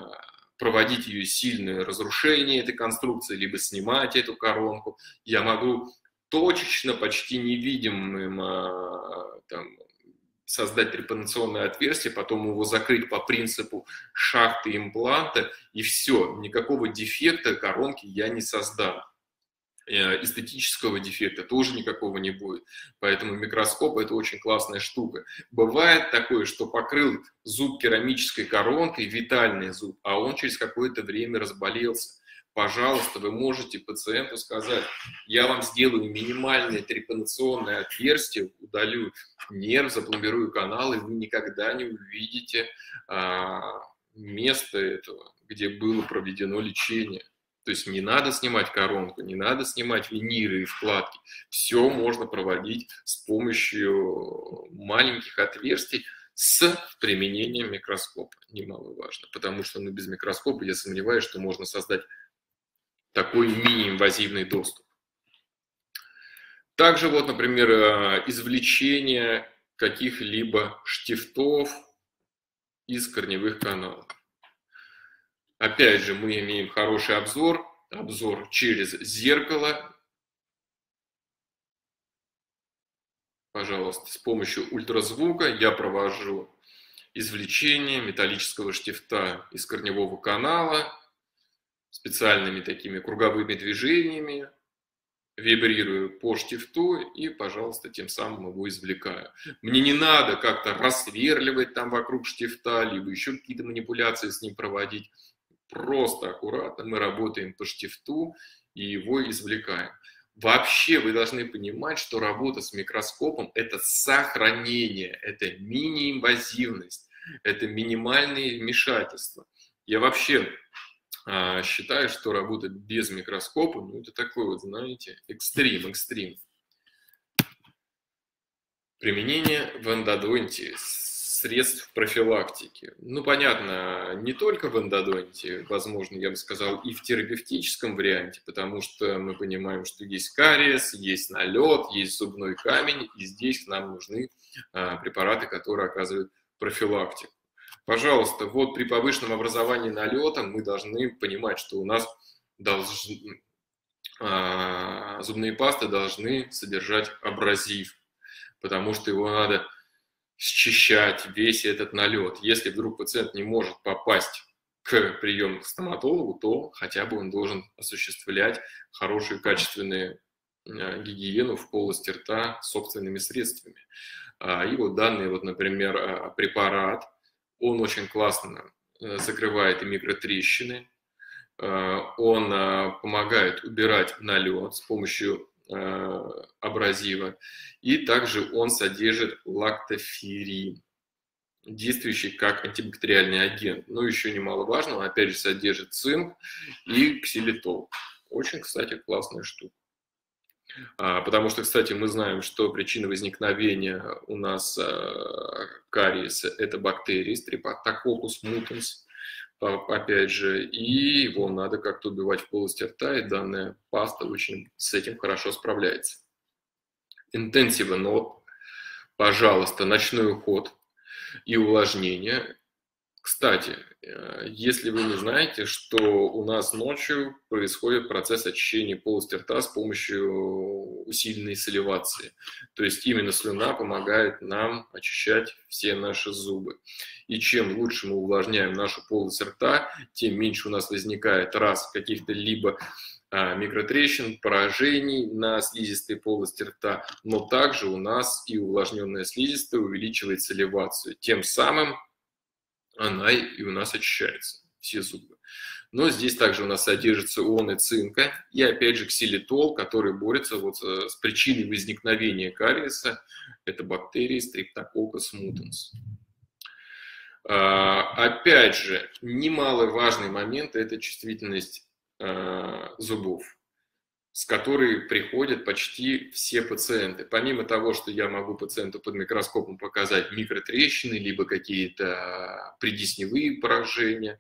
проводить ее сильное разрушение этой конструкции, либо снимать эту коронку. Я могу точечно, почти невидимым а, там, создать трепанационное отверстие, потом его закрыть по принципу шахты импланта, и все, никакого дефекта коронки я не создам. Э, эстетического дефекта тоже никакого не будет. Поэтому микроскоп – это очень классная штука. Бывает такое, что покрыл зуб керамической коронкой, витальный зуб, а он через какое-то время разболелся. Пожалуйста, вы можете пациенту сказать, я вам сделаю минимальное трепанационное отверстие, удалю нерв, запломбирую канал, и вы никогда не увидите а, место этого, где было проведено лечение. То есть не надо снимать коронку, не надо снимать виниры и вкладки. Все можно проводить с помощью маленьких отверстий с применением микроскопа. Немаловажно, потому что ну, без микроскопа я сомневаюсь, что можно создать такой мини-инвазивный доступ. Также вот, например, э, извлечение каких-либо штифтов из корневых каналов. Опять же, мы имеем хороший обзор, обзор через зеркало. Пожалуйста, с помощью ультразвука я провожу извлечение металлического штифта из корневого канала специальными такими круговыми движениями. вибрирую по штифту и, пожалуйста, тем самым его извлекаю. Мне не надо как-то рассверливать там вокруг штифта, либо еще какие-то манипуляции с ним проводить. Просто аккуратно мы работаем по штифту и его извлекаем. Вообще вы должны понимать, что работа с микроскопом – это сохранение, это мини-инвазивность, это минимальные вмешательства. Я вообще а, считаю, что работа без микроскопа, ну это такой вот, знаете, экстрим, экстрим. Применение в эндодонтии средств профилактики. Ну, понятно, не только в эндодонте, возможно, я бы сказал, и в терапевтическом варианте, потому что мы понимаем, что есть кариес, есть налет, есть зубной камень, и здесь нам нужны а, препараты, которые оказывают профилактику. Пожалуйста, вот при повышенном образовании налета мы должны понимать, что у нас должны, а, зубные пасты должны содержать абразив, потому что его надо счищать весь этот налет. Если вдруг пациент не может попасть к приему к стоматологу, то хотя бы он должен осуществлять хорошую качественную а, гигиену в полости рта собственными средствами. А, и вот данный, вот, например, препарат – он очень классно э, закрывает и микротрещины, э, он э, помогает убирать налет с помощью абразива, и также он содержит лактоферин, действующий как антибактериальный агент. Но еще немаловажно, он опять же содержит цинк и ксилитол. Очень, кстати, классная штука. А, потому что, кстати, мы знаем, что причина возникновения у нас а, кариеса – это бактерии, Streptococcus mutans, опять же, и его надо как-то убивать в полости рта, и данная паста очень с этим хорошо справляется. Интенсивно, но, пожалуйста, ночной уход и увлажнение кстати, э, если вы не знаете, что у нас ночью происходит процесс очищения полости рта с помощью усиленной саливации. То есть именно слюна помогает нам очищать все наши зубы. И чем лучше мы увлажняем нашу полость рта, тем меньше у нас возникает раз каких-то либо а, микротрещин, поражений на слизистой полости рта, но также у нас и увлажненная слизистая увеличивает саливацию. Тем самым она и у нас очищается, все зубы. Но здесь также у нас содержатся ионы цинка и опять же ксилитол, который борется вот э, с причиной возникновения кариеса. Это бактерии Streptococcus mutans. А, опять же, немаловажный момент – это чувствительность а, зубов с которой приходят почти все пациенты. Помимо того, что я могу пациенту под микроскопом показать микротрещины, либо какие-то придесневые поражения,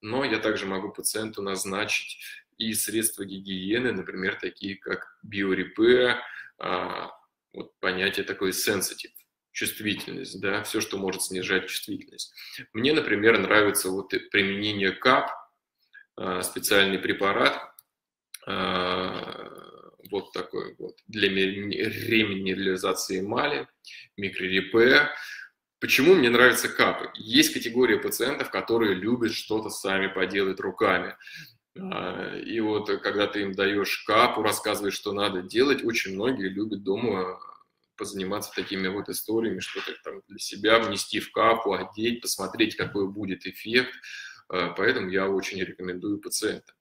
но я также могу пациенту назначить и средства гигиены, например, такие как биорепе, а, вот понятие такое sensitive, чувствительность, да, все, что может снижать чувствительность. Мне, например, нравится вот применение КАП, а, специальный препарат, а, вот такой вот для реминерализации эмали, микрорепе. Почему мне нравятся капы? Есть категория пациентов, которые любят что-то сами поделать руками. А, и вот когда ты им даешь капу, рассказываешь, что надо делать, очень многие любят дома позаниматься такими вот историями, что-то там для себя внести в капу, одеть, посмотреть, какой будет эффект. А, поэтому я очень рекомендую пациентам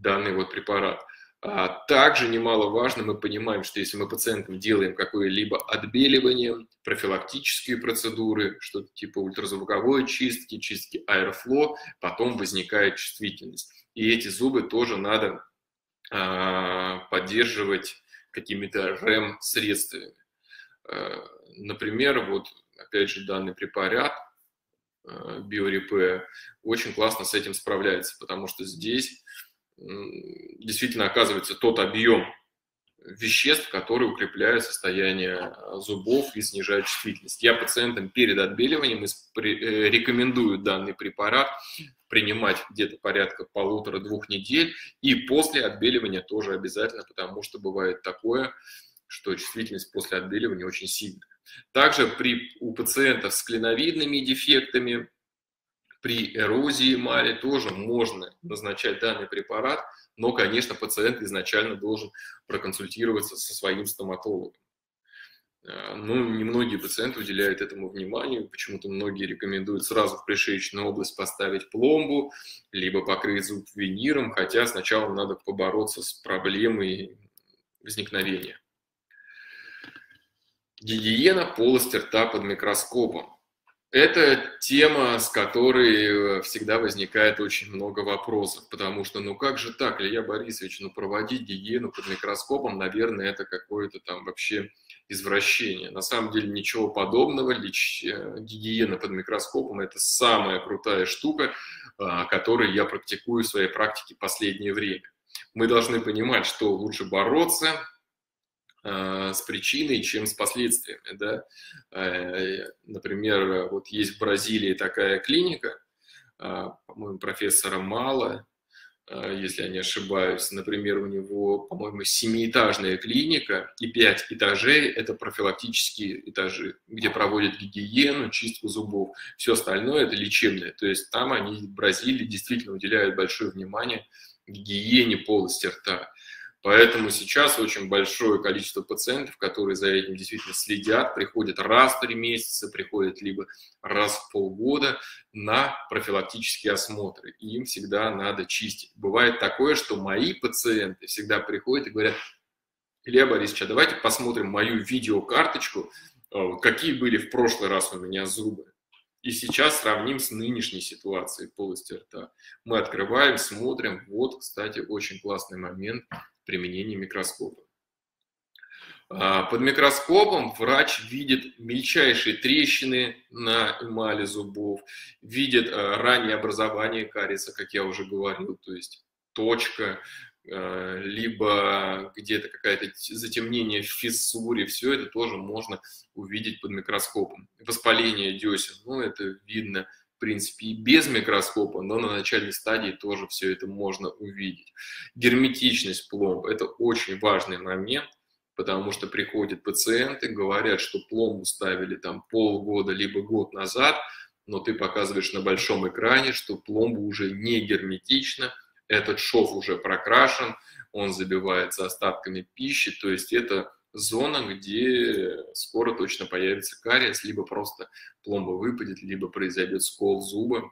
данный вот препарат. А также немаловажно, мы понимаем, что если мы пациентам делаем какое-либо отбеливание, профилактические процедуры, что-то типа ультразвуковой чистки, чистки аэрофло, потом возникает чувствительность. И эти зубы тоже надо а, поддерживать какими-то РЭМ-средствами. А, например, вот опять же данный препарат а, биорепе очень классно с этим справляется, потому что здесь действительно оказывается тот объем веществ, которые укрепляют состояние а, зубов и снижают чувствительность. Я пациентам перед отбеливанием э, рекомендую данный препарат принимать где-то порядка полутора-двух недель, и после отбеливания тоже обязательно, потому что бывает такое, что чувствительность после отбеливания очень сильная. Также при, у пациентов с клиновидными дефектами При эрозии эмали тоже можно назначать данный препарат, но, конечно, пациент изначально должен проконсультироваться со своим стоматологом. Э, ну, немногие пациенты уделяют этому внимание, почему-то многие рекомендуют сразу в пришеечную область поставить пломбу, либо покрыть зуб виниром, хотя сначала надо побороться с проблемой возникновения. Гигиена полости рта под микроскопом. Это тема, с которой э, всегда возникает очень много вопросов, потому что, ну как же так, Илья Борисович, ну проводить гигиену под микроскопом, наверное, это какое-то там вообще извращение. На самом деле ничего подобного, лич, э, гигиена под микроскопом – это самая крутая штука, а, которую я практикую в своей практике последнее время. Мы должны понимать, что лучше бороться с причиной, чем с последствиями. Да? Э, например, вот есть в Бразилии такая клиника, а, по-моему, профессора Мала, а, если я не ошибаюсь. Например, у него, по-моему, семиэтажная клиника и пять этажей – это профилактические этажи, где проводят гигиену, чистку зубов. Все остальное – это лечебное. То есть там они в Бразилии действительно уделяют большое внимание гигиене полости рта. Поэтому сейчас очень большое количество пациентов, которые за этим действительно следят, приходят раз в три месяца, приходят либо раз в полгода на профилактические осмотры. И им всегда надо чистить. Бывает такое, что мои пациенты всегда приходят и говорят, Илья Борисович, а давайте посмотрим мою видеокарточку, э, какие были в прошлый раз у меня зубы. И сейчас сравним с нынешней ситуацией полости рта. Мы открываем, смотрим. Вот, кстати, очень классный момент применения микроскопа. А, под микроскопом врач видит мельчайшие трещины на эмали зубов, видит а, раннее образование кариеса, как я уже говорил, то есть точка, а, либо где-то какое-то затемнение в фиссуре, все это тоже можно увидеть под микроскопом. Воспаление десен, ну это видно в принципе, и без микроскопа, но на начальной стадии тоже все это можно увидеть. Герметичность пломб – это очень важный момент, потому что приходят пациенты, говорят, что пломбу ставили там полгода либо год назад, но ты показываешь на большом экране, что пломба уже не герметична, этот шов уже прокрашен, он забивается остатками пищи, то есть это зона, где скоро точно появится кариес, либо просто пломба выпадет, либо произойдет скол зуба.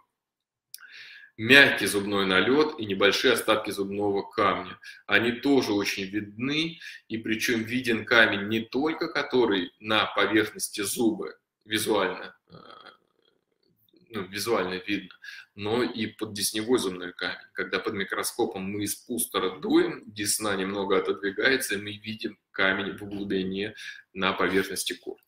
Мягкий зубной налет и небольшие остатки зубного камня. Они тоже очень видны, и причем виден камень не только который на поверхности зуба визуально э, ну, визуально видно, но и под десневой зубной камень. Когда под микроскопом мы из пустора дуем, десна немного отодвигается, и мы видим камень в глубине на поверхности корня.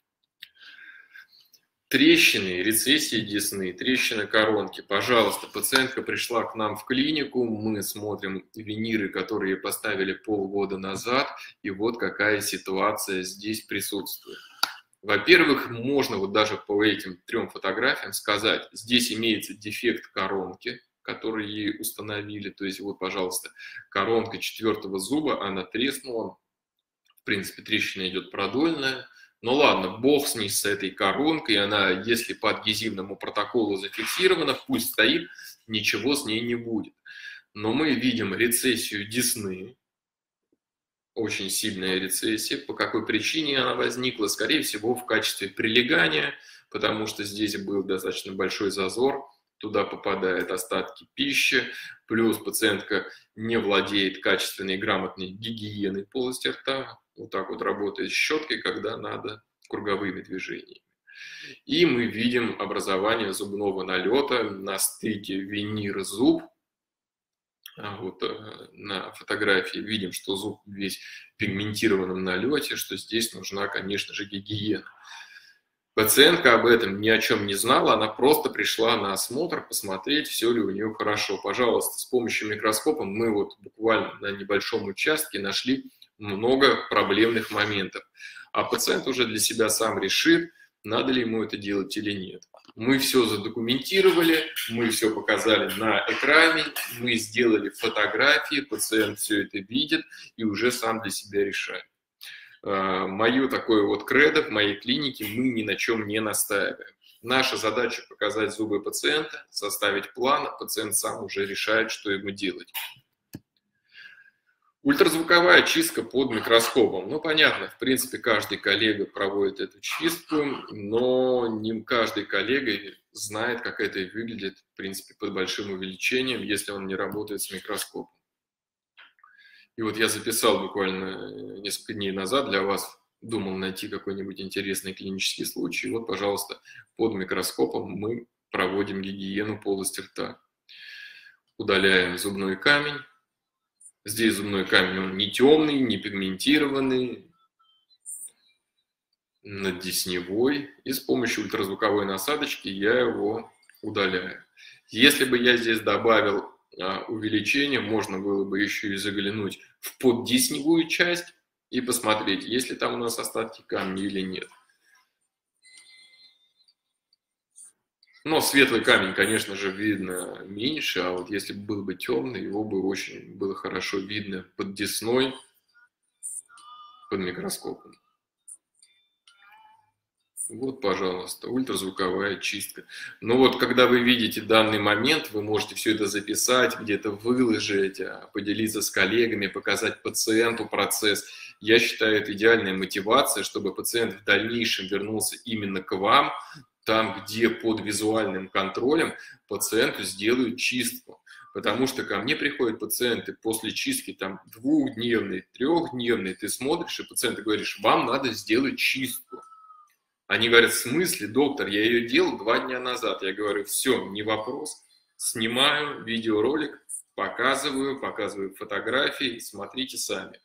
Трещины, рецессии десны, трещины коронки. Пожалуйста, пациентка пришла к нам в клинику, мы смотрим виниры, которые поставили полгода назад, и вот какая ситуация здесь присутствует. Во-первых, можно вот даже по этим трем фотографиям сказать, здесь имеется дефект коронки, который ей установили. То есть вот, пожалуйста, коронка четвертого зуба, она треснула. В принципе, трещина идет продольная. Ну ладно, бог с ней, с этой коронкой, она, если по адгезивному протоколу зафиксирована, пусть стоит, ничего с ней не будет. Но мы видим рецессию десны, очень сильная рецессия. По какой причине она возникла? Скорее всего, в качестве прилегания, потому что здесь был достаточно большой зазор, туда попадают остатки пищи, плюс пациентка не владеет качественной грамотной гигиеной полости рта, вот так вот работает щеткой, когда надо круговыми движениями. И мы видим образование зубного налета на стыке винир-зуб, вот э, на фотографии видим, что зуб весь в пигментированном налете, что здесь нужна, конечно же, гигиена. Пациентка об этом ни о чем не знала, она просто пришла на осмотр, посмотреть, все ли у нее хорошо. Пожалуйста, с помощью микроскопа мы вот буквально на небольшом участке нашли много проблемных моментов. А пациент уже для себя сам решит, надо ли ему это делать или нет. Мы все задокументировали, мы все показали на экране, мы сделали фотографии, пациент все это видит и уже сам для себя решает. А, Мое такое вот кредо в моей клинике мы ни на чем не настаиваем. Наша задача показать зубы пациента, составить план, а пациент сам уже решает, что ему делать. Ультразвуковая чистка под микроскопом. Ну, понятно, в принципе, каждый коллега проводит эту чистку, но не каждый коллега знает, как это выглядит, в принципе, под большим увеличением, если он не работает с микроскопом. И вот я записал буквально несколько дней назад для вас, думал найти какой-нибудь интересный клинический случай. Вот, пожалуйста, под микроскопом мы проводим гигиену полости рта. Удаляем зубной камень, Здесь зубной камень, он не темный, не пигментированный, надесневой. И с помощью ультразвуковой насадочки я его удаляю. Если бы я здесь добавил а, увеличение, можно было бы еще и заглянуть в поддесневую часть и посмотреть, есть ли там у нас остатки камня или нет. Но светлый камень, конечно же, видно меньше, а вот если бы был бы темный, его бы очень было хорошо видно под десной, под микроскопом. Вот, пожалуйста, ультразвуковая чистка. Но вот когда вы видите данный момент, вы можете все это записать, где-то выложить, а, поделиться с коллегами, показать пациенту процесс. Я считаю, это идеальная мотивация, чтобы пациент в дальнейшем вернулся именно к вам, там, где под визуальным контролем пациенту сделают чистку. Потому что ко мне приходят пациенты после чистки там двухдневной, трехдневной, ты смотришь, и пациенты говоришь, вам надо сделать чистку. Они говорят, в смысле, доктор, я ее делал два дня назад. Я говорю, все, не вопрос. Снимаю видеоролик, показываю, показываю фотографии, смотрите сами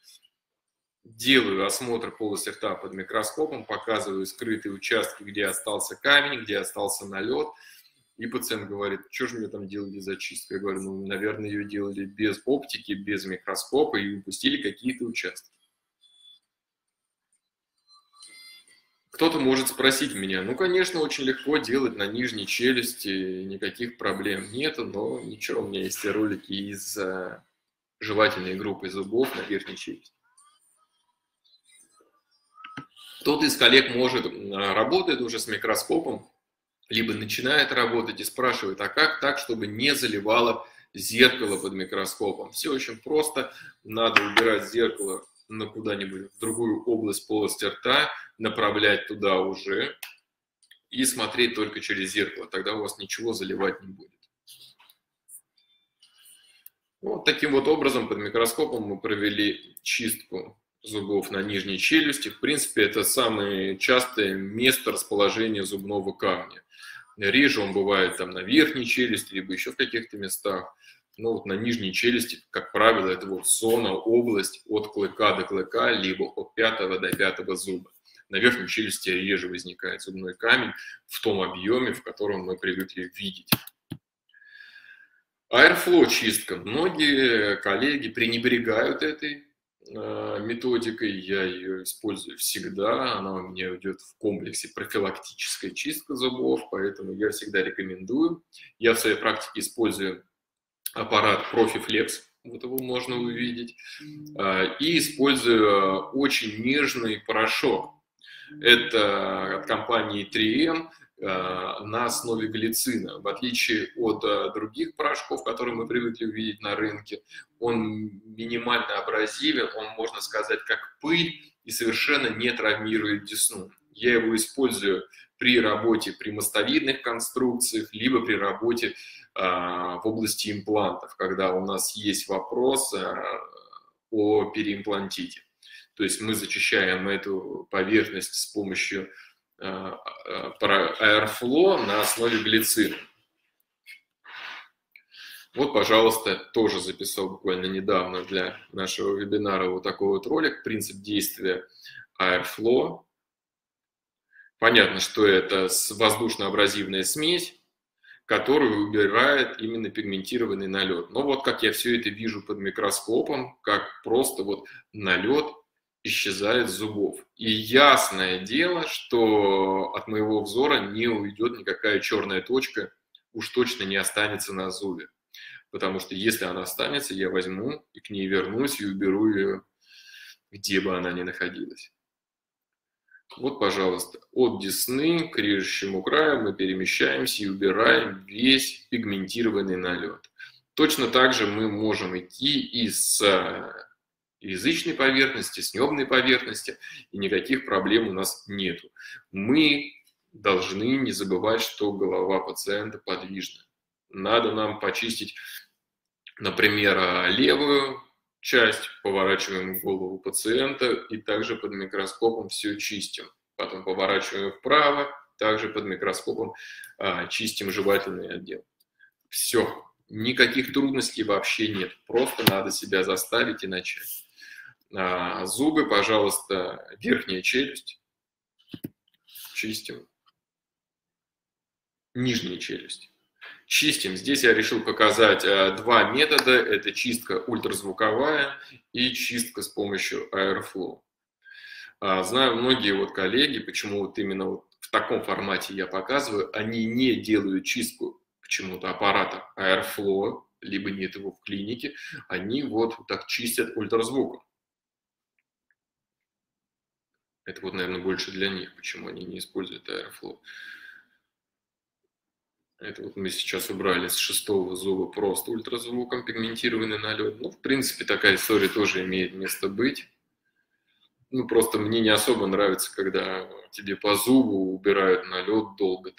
делаю осмотр полости рта под микроскопом, показываю скрытые участки, где остался камень, где остался налет. И пациент говорит, что же мне там делали зачистку? Я говорю, ну, наверное, ее делали без оптики, без микроскопа и упустили какие-то участки. Кто-то может спросить меня, ну, конечно, очень легко делать на нижней челюсти, никаких проблем нету, но ничего, у меня есть ролики из э, жевательной группы зубов на верхней челюсти. Кто-то из коллег может, работает уже с микроскопом, либо начинает работать и спрашивает, а как так, чтобы не заливало зеркало под микроскопом? Все очень просто. Надо убирать зеркало на куда-нибудь в другую область полости рта, направлять туда уже и смотреть только через зеркало. Тогда у вас ничего заливать не будет. Вот таким вот образом под микроскопом мы провели чистку зубов на нижней челюсти. В принципе, это самое частое место расположения зубного камня. Реже он бывает там на верхней челюсти, либо еще в каких-то местах. Но вот на нижней челюсти, как правило, это вот зона, область от клыка до клыка, либо от пятого до пятого зуба. На верхней челюсти реже возникает зубной камень в том объеме, в котором мы привыкли видеть. Airflow чистка. Многие коллеги пренебрегают этой методикой, я ее использую всегда, она у меня идет в комплексе профилактическая чистка зубов, поэтому я всегда рекомендую. Я в своей практике использую аппарат ProfiFlex, вот его можно увидеть, э, и использую очень нежный порошок. Это от компании 3M, Э, на основе глицина. В отличие от э, других порошков, которые мы привыкли увидеть на рынке, он минимально абразивен, он, можно сказать, как пыль и совершенно не травмирует десну. Я его использую при работе при мостовидных конструкциях, либо при работе э, в области имплантов, когда у нас есть вопрос о переимплантите. То есть мы зачищаем эту поверхность с помощью Э, э, Airflow на основе глицина. Вот, пожалуйста, тоже записал буквально недавно для нашего вебинара вот такой вот ролик. Принцип действия Airflow. Понятно, что это воздушно-абразивная смесь, которую убирает именно пигментированный налет. Но вот как я все это вижу под микроскопом, как просто вот налет исчезает с зубов. И ясное дело, что от моего взора не уйдет никакая черная точка, уж точно не останется на зубе. Потому что если она останется, я возьму и к ней вернусь и уберу ее, где бы она ни находилась. Вот, пожалуйста, от десны к режущему краю мы перемещаемся и убираем весь пигментированный налет. Точно так же мы можем идти и с э, язычной поверхности, с небной поверхности, и никаких проблем у нас нету. Мы должны не забывать, что голова пациента подвижна. Надо нам почистить, например, левую часть, поворачиваем голову пациента и также под микроскопом все чистим. Потом поворачиваем вправо, также под микроскопом а, чистим жевательный отдел. Все, никаких трудностей вообще нет, просто надо себя заставить и начать. А, зубы, пожалуйста, верхняя челюсть, чистим, нижняя челюсть чистим. Здесь я решил показать э, два метода. Это чистка ультразвуковая и чистка с помощью Airflow. А, знаю многие вот коллеги, почему вот именно вот в таком формате я показываю, они не делают чистку почему-то аппарата Airflow, либо нет его в клинике, они вот так чистят ультразвуком. Это вот, наверное, больше для них, почему они не используют Airflow. Это вот мы сейчас убрали с шестого зуба просто ультразвуком пигментированный налет. Ну, в принципе, такая история тоже имеет место быть. Ну, просто мне не особо нравится, когда тебе по зубу убирают налет долго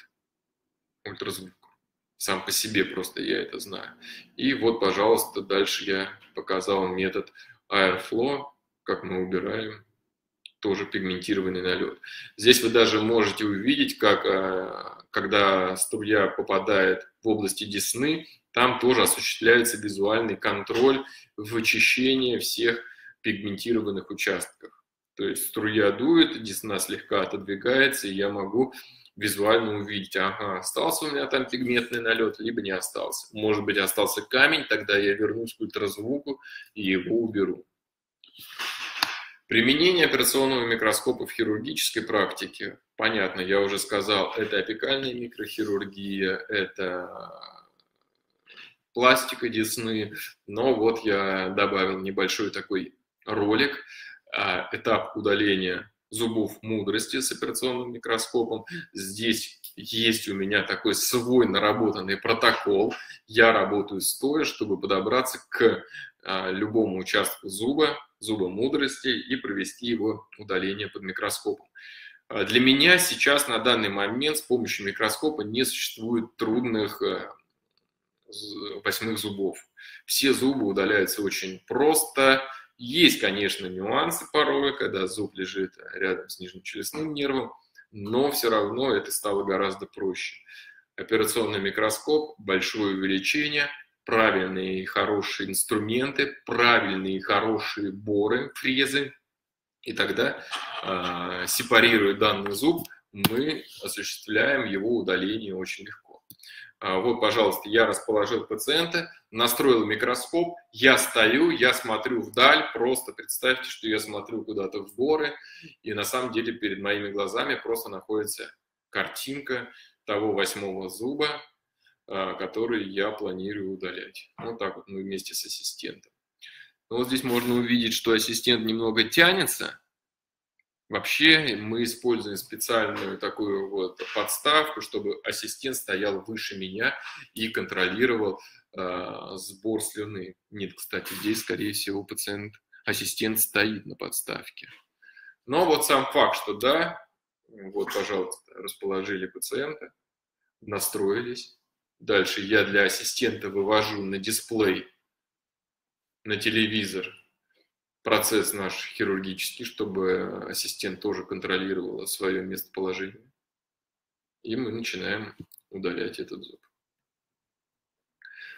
ультразвук. Сам по себе просто я это знаю. И вот, пожалуйста, дальше я показал метод Airflow, как мы убираем тоже пигментированный налет. Здесь вы даже можете увидеть, как э, когда струя попадает в области десны, там тоже осуществляется визуальный контроль вычищения всех пигментированных участков. То есть струя дует, десна слегка отодвигается, и я могу визуально увидеть, ага, остался у меня там пигментный налет, либо не остался. Может быть, остался камень, тогда я вернусь к ультразвуку и его уберу. Применение операционного микроскопа в хирургической практике, понятно, я уже сказал, это апикальная микрохирургия, это пластика десны, но вот я добавил небольшой такой ролик, а, этап удаления зубов мудрости с операционным микроскопом. Здесь есть у меня такой свой наработанный протокол. Я работаю стоя, чтобы подобраться к а, любому участку зуба, зуба мудрости и провести его удаление под микроскопом. А, для меня сейчас на данный момент с помощью микроскопа не существует трудных э, восьмых зубов. Все зубы удаляются очень просто. Есть, конечно, нюансы порой, когда зуб лежит рядом с нижнечелюстным нервом, но все равно это стало гораздо проще. Операционный микроскоп, большое увеличение – правильные и хорошие инструменты, правильные и хорошие боры, фрезы, и тогда, э, сепарируя данный зуб, мы осуществляем его удаление очень легко. А, вот, пожалуйста, я расположил пациента, настроил микроскоп, я стою, я смотрю вдаль, просто представьте, что я смотрю куда-то в горы, и на самом деле перед моими глазами просто находится картинка того восьмого зуба, который я планирую удалять. Вот так вот мы вместе с ассистентом. Но вот здесь можно увидеть, что ассистент немного тянется. Вообще мы используем специальную такую вот подставку, чтобы ассистент стоял выше меня и контролировал э, сбор слюны. Нет, кстати, здесь, скорее всего, пациент, ассистент стоит на подставке. Но вот сам факт, что да, вот, пожалуйста, расположили пациента, настроились, Дальше я для ассистента вывожу на дисплей, на телевизор процесс наш хирургический, чтобы ассистент тоже контролировал свое местоположение. И мы начинаем удалять этот зуб.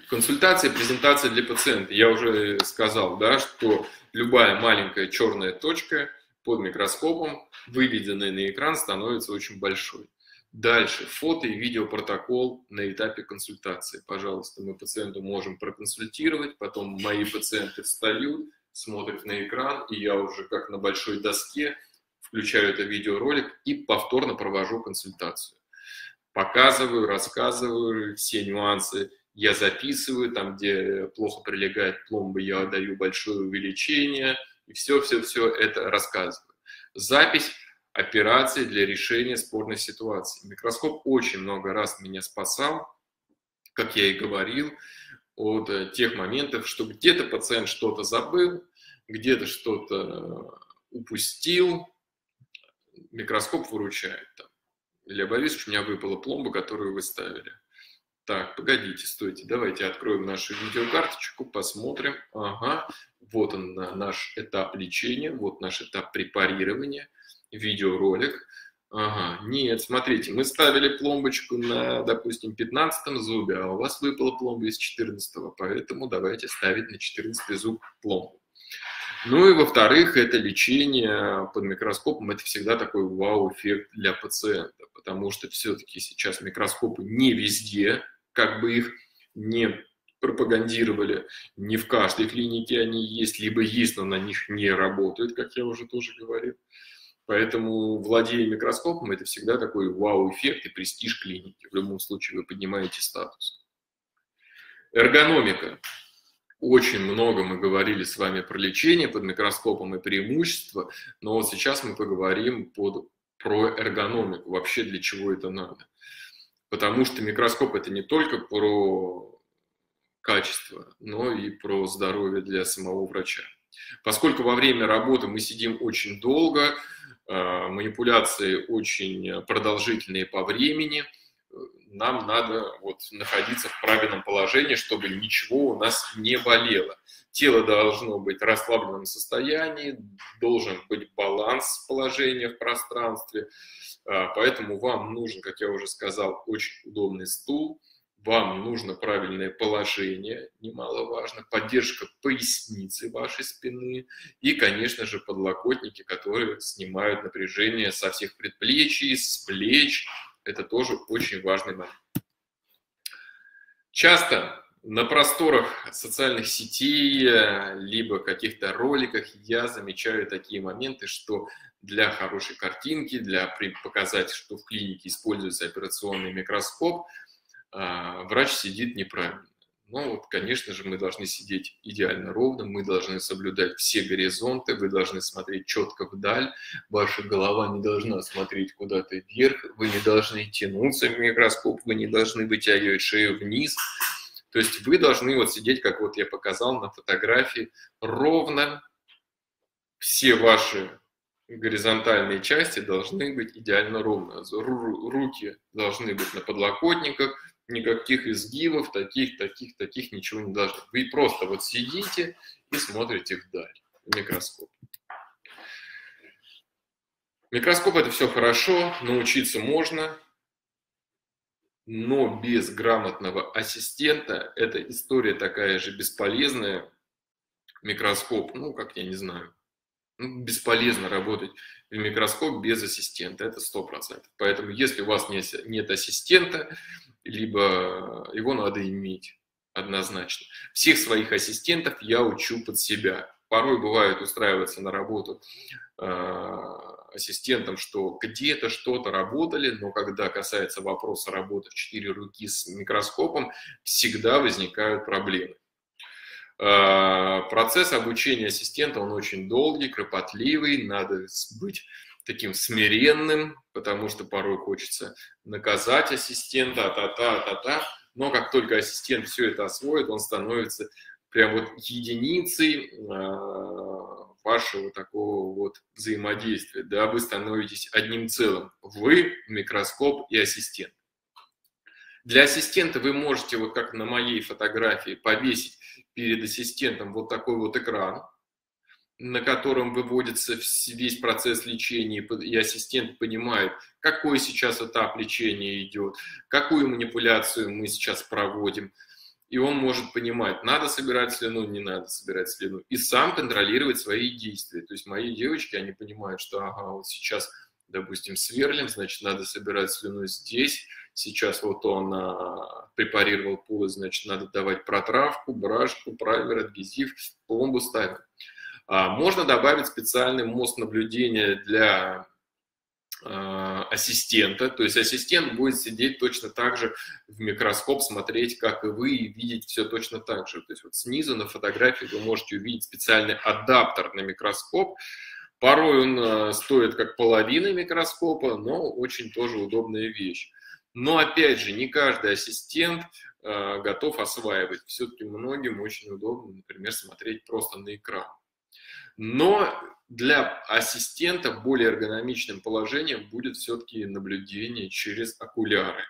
Консультация, презентация для пациента. Я уже сказал, да, что любая маленькая черная точка под микроскопом, выведенная на экран, становится очень большой. Дальше фото и видеопротокол на этапе консультации. Пожалуйста, мы пациенту можем проконсультировать, потом мои пациенты встают, смотрят на экран, и я уже как на большой доске включаю это видеоролик и повторно провожу консультацию. Показываю, рассказываю все нюансы, я записываю, там, где плохо прилегает пломба, я даю большое увеличение, и все-все-все это рассказываю. Запись операции для решения спорной ситуации. Микроскоп очень много раз меня спасал, как я и говорил, от э, тех моментов, что где-то пациент что-то забыл, где-то что-то упустил, микроскоп выручает. Там. Илья Борисович, у меня выпала пломба, которую вы ставили. Так, погодите, стойте, давайте откроем нашу видеокарточку, посмотрим. Ага, вот он наш этап лечения, вот наш этап препарирования, видеоролик. Ага, нет, смотрите, мы ставили пломбочку на, допустим, 15 зубе, а у вас выпала пломба из 14, поэтому давайте ставить на 14 зуб пломбу. Ну и во-вторых, это лечение под микроскопом, это всегда такой вау-эффект для пациента, потому что все-таки сейчас микроскопы не везде, как бы их не пропагандировали, не в каждой клинике они есть, либо есть, но на них не работают, как я уже тоже говорил. Поэтому, владея микроскопом, это всегда такой вау-эффект и престиж клиники. В любом случае вы поднимаете статус. Эргономика. Очень много мы говорили с вами про лечение под микроскопом и преимущества, но вот сейчас мы поговорим под, про эргономику, вообще для чего это надо. Потому что микроскоп это не только про качество, но и про здоровье для самого врача. Поскольку во время работы мы сидим очень долго, манипуляции очень продолжительные по времени – нам надо вот находиться в правильном положении, чтобы ничего у нас не болело. Тело должно быть в расслабленном состоянии, должен быть баланс положения в пространстве, а, поэтому вам нужен, как я уже сказал, очень удобный стул, вам нужно правильное положение, немаловажно, поддержка поясницы вашей спины и, конечно же, подлокотники, которые снимают напряжение со всех предплечий, с плеч, это тоже очень важный момент. Часто на просторах социальных сетей, либо каких-то роликах я замечаю такие моменты, что для хорошей картинки, для показать, что в клинике используется операционный микроскоп, врач сидит неправильно. Ну, вот, конечно же, мы должны сидеть идеально ровно, мы должны соблюдать все горизонты, вы должны смотреть четко вдаль, ваша голова не должна смотреть куда-то вверх, вы не должны тянуться в микроскоп, вы не должны вытягивать шею вниз. То есть вы должны вот сидеть, как вот я показал на фотографии, ровно. Все ваши горизонтальные части должны быть идеально ровно. Руки должны быть на подлокотниках, никаких изгибов, таких, таких, таких, ничего не должно. Вы просто вот сидите и смотрите вдаль в микроскоп. Микроскоп это все хорошо, научиться можно, но без грамотного ассистента эта история такая же бесполезная. Микроскоп, ну, как я не знаю, ну, бесполезно работать микроскоп без ассистента, это сто процентов. Поэтому, если у вас нет, нет ассистента, либо его надо иметь однозначно. Всех своих ассистентов я учу под себя. Порой бывает устраиваться на работу э, ассистентом, что где-то что-то работали, но когда касается вопроса работы в четыре руки с микроскопом, всегда возникают проблемы. Э, процесс обучения ассистента, он очень долгий, кропотливый, надо быть таким смиренным, потому что порой хочется наказать ассистента, та-та, та-та, но как только ассистент все это освоит, он становится прям вот единицей э, вашего такого вот взаимодействия, да, вы становитесь одним целым, вы, микроскоп и ассистент. Для ассистента вы можете, вот как на моей фотографии, повесить перед ассистентом вот такой вот экран, на котором выводится весь процесс лечения, и ассистент понимает, какой сейчас этап лечения идет, какую манипуляцию мы сейчас проводим. И он может понимать, надо собирать слюну, не надо собирать слюну. И сам контролировать свои действия. То есть мои девочки, они понимают, что ага, вот сейчас, допустим, сверлим, значит, надо собирать слюну здесь. Сейчас вот он а, препарировал пулы, значит, надо давать протравку, брашку, праймер, адгезив, пломбу ставим. А, можно добавить специальный мост наблюдения для а, ассистента, то есть ассистент будет сидеть точно так же в микроскоп, смотреть, как и вы, и видеть все точно так же. То есть вот снизу на фотографии вы можете увидеть специальный адаптер на микроскоп, Порой он э, стоит как половина микроскопа, но очень тоже удобная вещь. Но опять же, не каждый ассистент э, готов осваивать. Все-таки многим очень удобно, например, смотреть просто на экран. Но для ассистента более эргономичным положением будет все-таки наблюдение через окуляры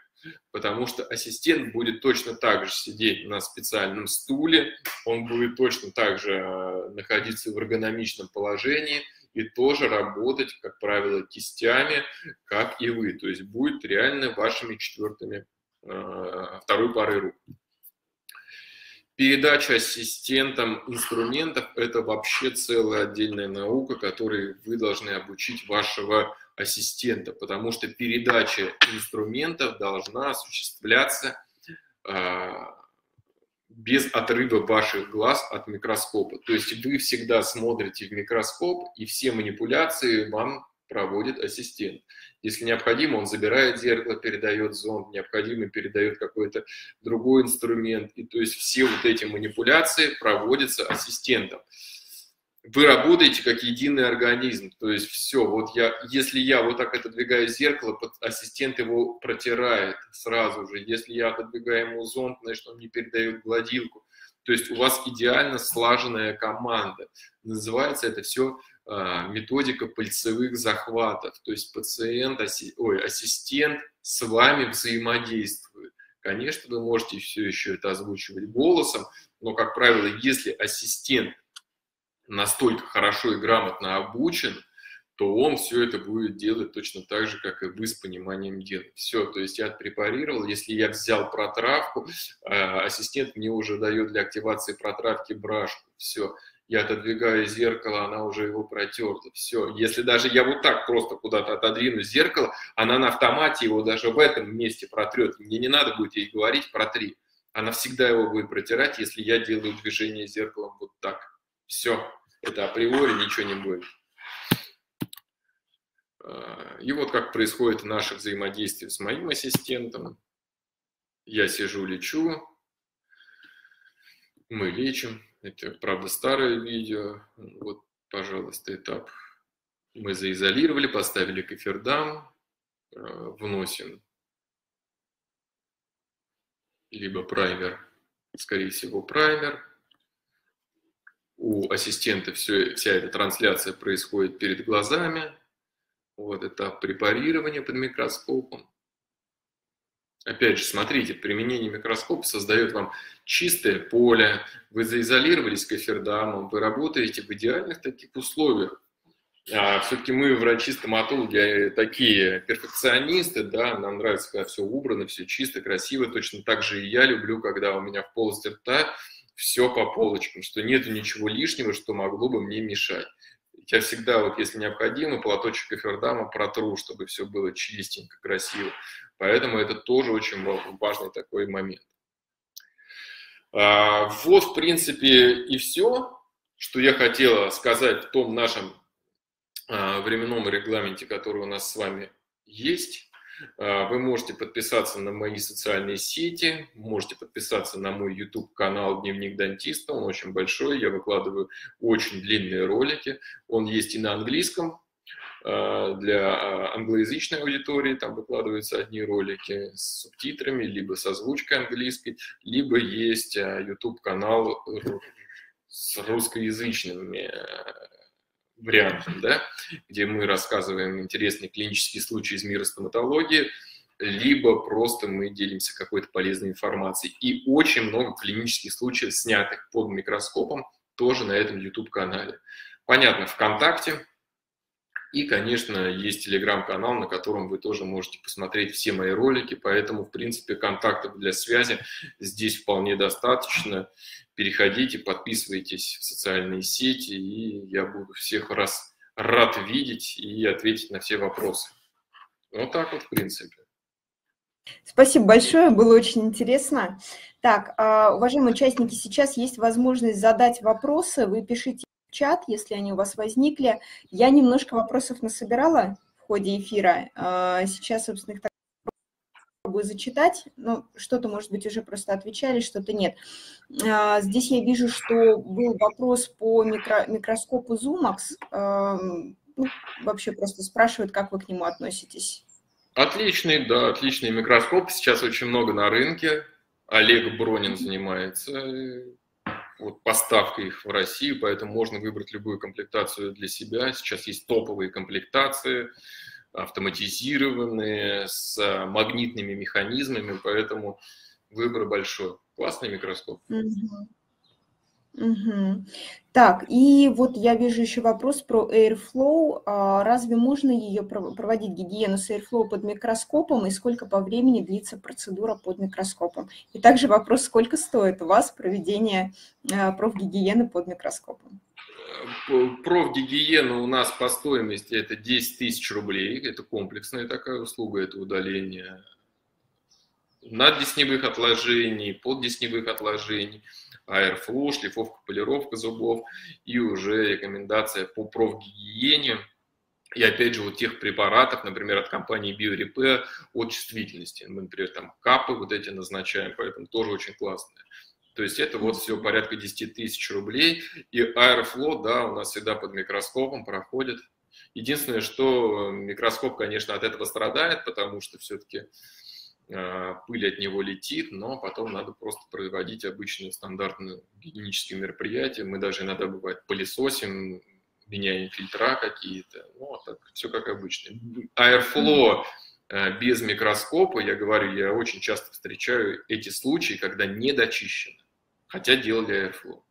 потому что ассистент будет точно так же сидеть на специальном стуле, он будет точно так же э, находиться в эргономичном положении и тоже работать, как правило, кистями, как и вы. То есть будет реально вашими четвертыми, э, второй парой рук. Передача ассистентам инструментов – это вообще целая отдельная наука, которой вы должны обучить вашего ассистента, потому что передача инструментов должна осуществляться а, без отрыва ваших глаз от микроскопа. То есть вы всегда смотрите в микроскоп, и все манипуляции вам проводит ассистент. Если необходимо, он забирает зеркало, передает зонд, необходимо передает какой-то другой инструмент. И то есть все вот эти манипуляции проводятся ассистентом вы работаете как единый организм. То есть все, вот я, если я вот так отодвигаю зеркало, ассистент его протирает сразу же. Если я отодвигаю ему зонт, значит, он не передает гладилку. То есть у вас идеально слаженная команда. Называется это все а, методика пальцевых захватов. То есть пациент, асси, ой, ассистент с вами взаимодействует. Конечно, вы можете все еще это озвучивать голосом, но, как правило, если ассистент настолько хорошо и грамотно обучен, то он все это будет делать точно так же, как и вы с пониманием дела. Все, то есть я препарировал, если я взял протравку, а, ассистент мне уже дает для активации протравки брашку, все, я отодвигаю зеркало, она уже его протерла, все. Если даже я вот так просто куда-то отодвину зеркало, она на автомате его даже в этом месте протрет, мне не надо будет ей говорить протри, она всегда его будет протирать, если я делаю движение зеркалом вот так. Все, это априори ничего не будет. А, и вот как происходит наше взаимодействие с моим ассистентом. Я сижу, лечу, мы лечим. Это, правда, старое видео. Вот, пожалуйста, этап. Мы заизолировали, поставили кофердам, а, вносим либо праймер, скорее всего, праймер – у ассистента все, вся эта трансляция происходит перед глазами. Вот этап препарирования под микроскопом. Опять же, смотрите, применение микроскопа создает вам чистое поле, вы заизолировались кофердамом, вы работаете в идеальных таких условиях. А все-таки мы, врачи-стоматологи, такие перфекционисты, да, нам нравится, когда все убрано, все чисто, красиво. Точно так же и я люблю, когда у меня в полости рта все по полочкам, что нет ничего лишнего, что могло бы мне мешать. Я всегда, вот если необходимо, платочек кофердама протру, чтобы все было чистенько, красиво. Поэтому это тоже очень важный такой момент. А, вот, в принципе, и все, что я хотела сказать в том нашем а, временном регламенте, который у нас с вами есть. А, вы можете подписаться на мои социальные сети, можете подписаться на мой YouTube-канал «Дневник дантиста», он очень большой, я выкладываю очень длинные ролики, он есть и на английском, а, для а, англоязычной аудитории там выкладываются одни ролики с субтитрами, либо с озвучкой английской, либо есть YouTube-канал с русскоязычными вариантом, да, где мы рассказываем интересные клинические случаи из мира стоматологии, либо просто мы делимся какой-то полезной информацией. И очень много клинических случаев, снятых под микроскопом, тоже на этом YouTube-канале. Понятно, ВКонтакте, и, конечно, есть телеграм-канал, на котором вы тоже можете посмотреть все мои ролики, поэтому, в принципе, контактов для связи здесь вполне достаточно. Переходите, подписывайтесь в социальные сети, и я буду всех раз рад видеть и ответить на все вопросы. Вот так вот, в принципе. Спасибо большое, было очень интересно. Так, а, уважаемые участники, сейчас есть возможность задать вопросы. Вы пишите чат, если они у вас возникли. Я немножко вопросов насобирала в ходе эфира. А, сейчас, собственно, их попробую зачитать, но что-то, может быть, уже просто отвечали, что-то нет. А, здесь я вижу, что был вопрос по микро, микроскопу Zoomax. Ну, вообще просто спрашивают, как вы к нему относитесь. Отличный, да, отличный микроскоп. Сейчас очень много на рынке. Олег Бронин занимается вот, поставкой их в Россию, поэтому можно выбрать любую комплектацию для себя. Сейчас есть топовые комплектации, автоматизированные, с магнитными механизмами, поэтому выбор большой. Классный микроскоп. Угу. Угу. Так, и вот я вижу еще вопрос про Airflow. А разве можно ее проводить гигиену с Airflow под микроскопом и сколько по времени длится процедура под микроскопом? И также вопрос, сколько стоит у вас проведение а, профгигиены под микроскопом? Профгигиена у нас по стоимости это 10 тысяч рублей. Это комплексная такая услуга, это удаление наддесневых отложений, поддесневых отложений – аэрфло, шлифовка, полировка зубов и уже рекомендация по профгигиене и опять же вот тех препаратов, например, от компании BioRepair от чувствительности. Мы, например, там капы вот эти назначаем, поэтому тоже очень классные. То есть это вот все порядка 10 тысяч рублей. И Airflow, да, у нас всегда под микроскопом проходит. Единственное, что микроскоп, конечно, от этого страдает, потому что все-таки пыль от него летит, но потом надо просто проводить обычные стандартные гигиенические мероприятия. Мы даже иногда, бывает, пылесосим, меняем фильтра какие-то, ну, так, все как обычно. Airflow а, без микроскопа, я говорю, я очень часто встречаю эти случаи, когда не дочищено, хотя делали Airflow.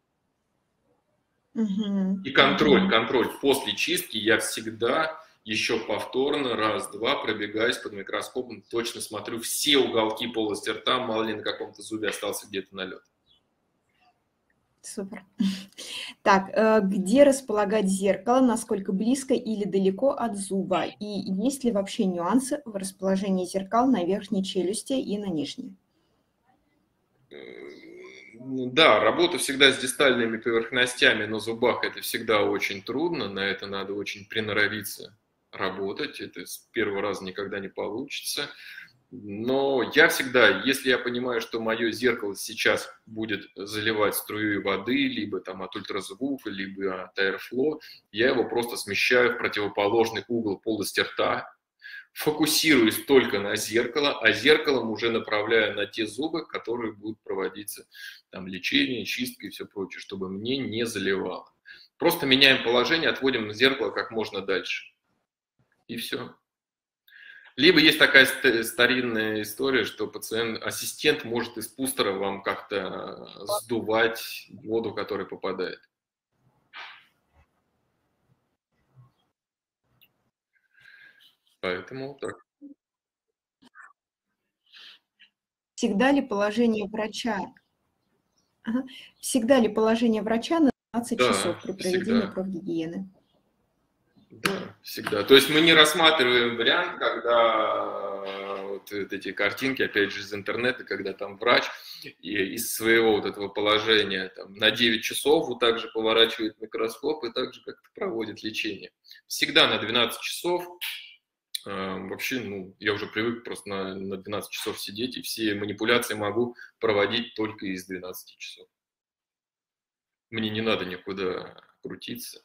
И контроль, контроль после чистки я всегда еще повторно, раз-два, пробегаюсь под микроскопом, точно смотрю все уголки полости рта, мало ли на каком-то зубе остался где-то налет. Супер. Так, э, где располагать зеркало, насколько близко или далеко от зуба? И есть ли вообще нюансы в расположении зеркал на верхней челюсти и на нижней? Да, работа всегда с дистальными поверхностями на зубах, это всегда очень трудно, на это надо очень приноровиться работать, это с первого раза никогда не получится. Но я всегда, если я понимаю, что мое зеркало сейчас будет заливать струю воды, либо там от ультразвука, либо от Airflow, я его просто смещаю в противоположный угол полости рта, фокусируюсь только на зеркало, а зеркалом уже направляю на те зубы, которые будут проводиться там лечение, чистка и все прочее, чтобы мне не заливало. Просто меняем положение, отводим зеркало как можно дальше и все. Либо есть такая старинная история, что пациент, ассистент может из пустера вам как-то сдувать воду, которая попадает. Поэтому так. Всегда ли положение врача? Всегда ли положение врача на 15 да, часов при проведении всегда. профгигиены? Да, всегда. То есть мы не рассматриваем вариант, когда э, вот эти картинки, опять же, из интернета, когда там врач и из своего вот этого положения там, на 9 часов вот так же поворачивает микроскоп и также как-то проводит лечение. Всегда на 12 часов. Э, вообще, ну, я уже привык просто на, на 12 часов сидеть, и все манипуляции могу проводить только из 12 часов. Мне не надо никуда крутиться.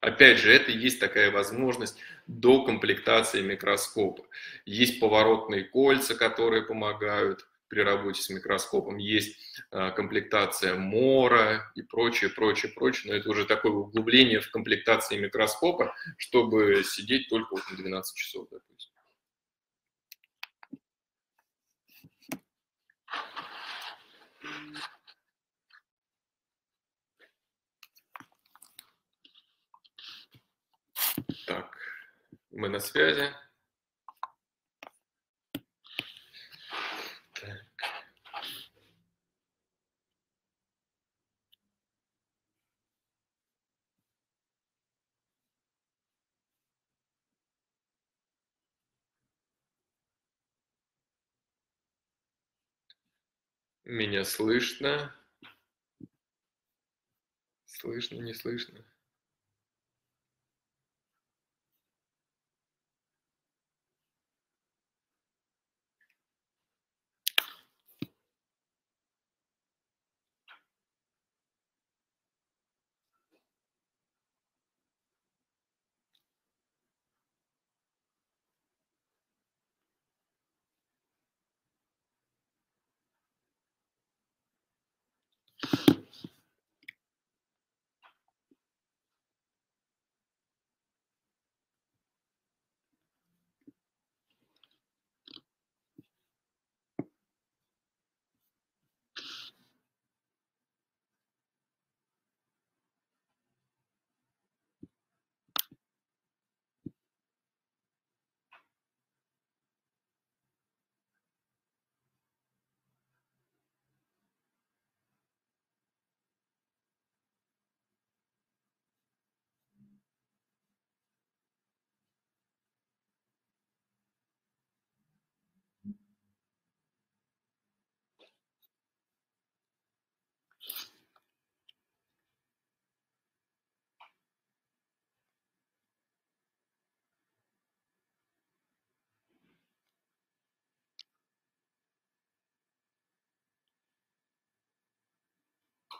Опять же, это есть такая возможность до комплектации микроскопа. Есть поворотные кольца, которые помогают при работе с микроскопом, есть а, комплектация мора и прочее, прочее, прочее, но это уже такое углубление в комплектации микроскопа, чтобы сидеть только вот на 12 часов, допустим. Так, мы на связи. Так. Меня слышно? Слышно, не слышно?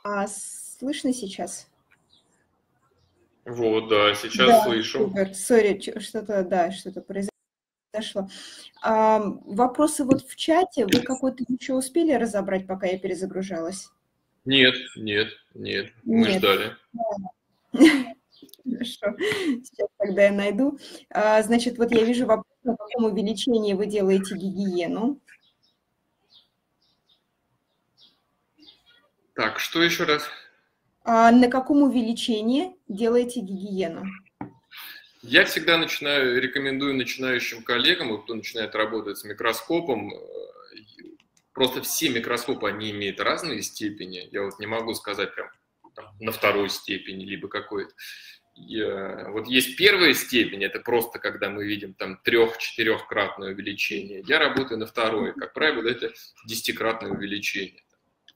А слышно сейчас? Вот, да, сейчас да, слышу. Супер, сори, что-то, да, что-то произошло. А, вопросы вот в чате, вы какой-то еще успели разобрать, пока я перезагружалась? Нет, нет, нет, мы нет. ждали. Хорошо, сейчас тогда я найду. А, значит, вот я вижу вопрос, на каком увеличении вы делаете гигиену. Так, что еще раз? А на каком увеличении делаете гигиену? Я всегда начинаю, рекомендую начинающим коллегам, кто начинает работать с микроскопом, э, просто все микроскопы, они имеют разные степени. Я вот не могу сказать прям там, на второй степени, либо какой-то. Вот есть первая степень, это просто когда мы видим там трех-четырехкратное увеличение. Я работаю на второй, как правило, это десятикратное увеличение.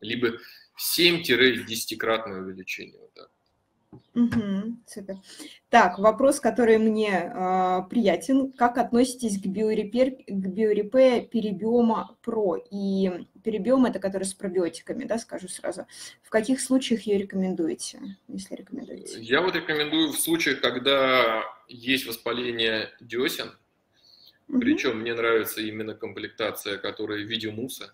Либо 7-10-кратное увеличение. Вот так. Угу, супер. Так, вопрос, который мне э, приятен. Как относитесь к, биорепер, к биорепе перебиома ПРО? И перебиом это который с пробиотиками, да, скажу сразу. В каких случаях ее рекомендуете, если рекомендуете? Я вот рекомендую в случаях, когда есть воспаление десен, угу. причем мне нравится именно комплектация, которая в виде муса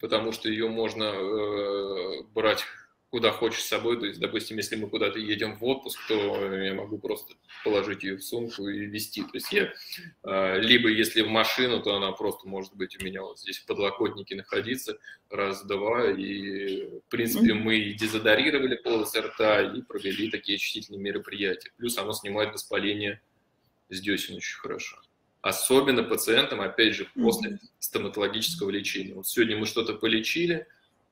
потому что ее можно э, брать куда хочешь с собой. То есть, допустим, если мы куда-то едем в отпуск, то я могу просто положить ее в сумку и везти. То есть я, э, либо если в машину, то она просто может быть у меня вот здесь в подлокотнике находиться, раз-два, и в принципе мы и дезодорировали полосы рта, и провели такие очистительные мероприятия. Плюс оно снимает воспаление с десен очень хорошо особенно пациентам, опять же, после стоматологического лечения. Вот сегодня мы что-то полечили,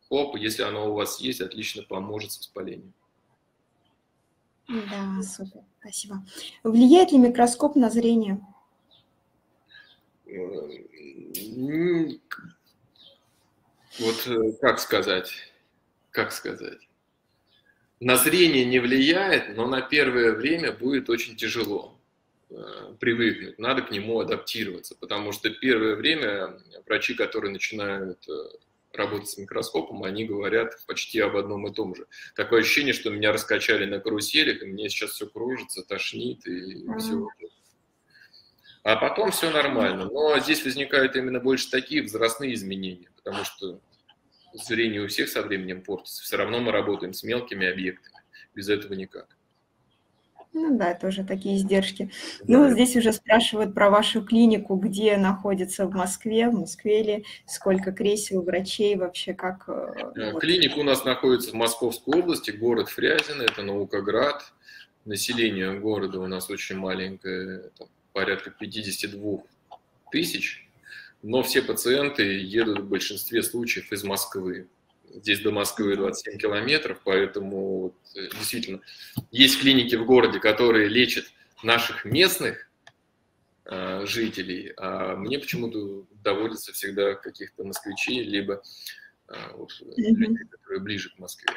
оп, если оно у вас есть, отлично поможет с воспалением. Да, супер, спасибо. Влияет ли микроскоп на зрение? Вот э, как сказать, как сказать. На зрение не влияет, но на первое время будет очень тяжело. Э, привыкнуть, надо к нему адаптироваться, потому что первое время врачи, которые начинают э, работать с микроскопом, они говорят почти об одном и том же. Такое ощущение, что меня раскачали на каруселях, и мне сейчас все кружится, тошнит и mm-hmm. все. А потом все нормально. Но здесь возникают именно больше такие возрастные изменения, потому что зрение у всех со временем портится. Все равно мы работаем с мелкими объектами. Без этого никак. Ну да, тоже такие издержки. Ну, да. Ну, здесь уже спрашивают про вашу клинику, где находится в Москве, в Москве ли, сколько кресел, врачей, вообще как... Э, э, клиника у нас находится в Московской области, город Фрязино, это Наукоград. Население города у нас очень маленькое, там, порядка 52 тысяч, но все пациенты едут в большинстве случаев из Москвы. Здесь до Москвы 27 километров, поэтому э, действительно есть клиники в городе, которые лечат наших местных э, жителей, а мне почему-то доводится всегда каких-то москвичей, либо э, вот, людей, которые ближе к Москве.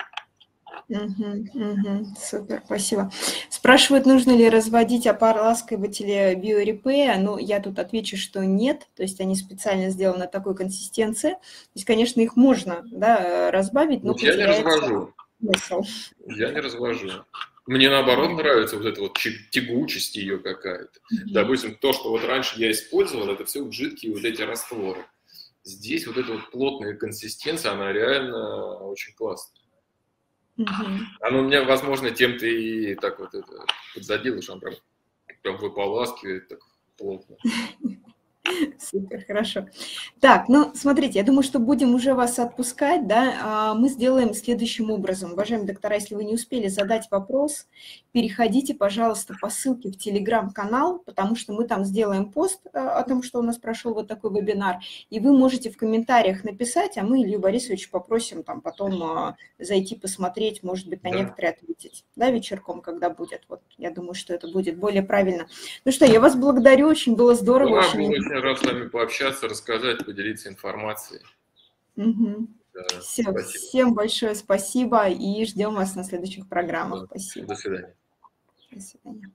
Угу, угу, супер, спасибо. Спрашивают, нужно ли разводить опарласкиватели биорепея. Ну, я тут отвечу, что нет. То есть они специально сделаны такой консистенции. То есть, конечно, их можно да, разбавить, но я не развожу. Смысл. Я не развожу. Мне наоборот нравится вот эта вот тягучесть ее какая-то. Mm-hmm. Допустим, то, что вот раньше я использовал, это все жидкие вот эти растворы. Здесь вот эта вот плотная консистенция, она реально очень классная. Угу. Оно у меня, возможно, тем ты и так вот это подзадило, что он прям, прям выполаскивает так плотно. Супер, хорошо. Так, ну, смотрите, я думаю, что будем уже вас отпускать, да, а, мы сделаем следующим образом. Уважаемые доктора, если вы не успели задать вопрос, переходите, пожалуйста, по ссылке в Телеграм-канал, потому что мы там сделаем пост а, о том, что у нас прошел вот такой вебинар, и вы можете в комментариях написать, а мы Илью Борисовича попросим там потом а, зайти посмотреть, может быть, на да. некоторые ответить, да, вечерком, когда будет. Вот, я думаю, что это будет более правильно. Ну что, я вас благодарю, очень было здорово. Да, очень рад с вами пообщаться, рассказать, поделиться информацией. Угу. Да, Все, всем большое спасибо и ждем вас на следующих программах. Да. Спасибо. До свидания. До свидания.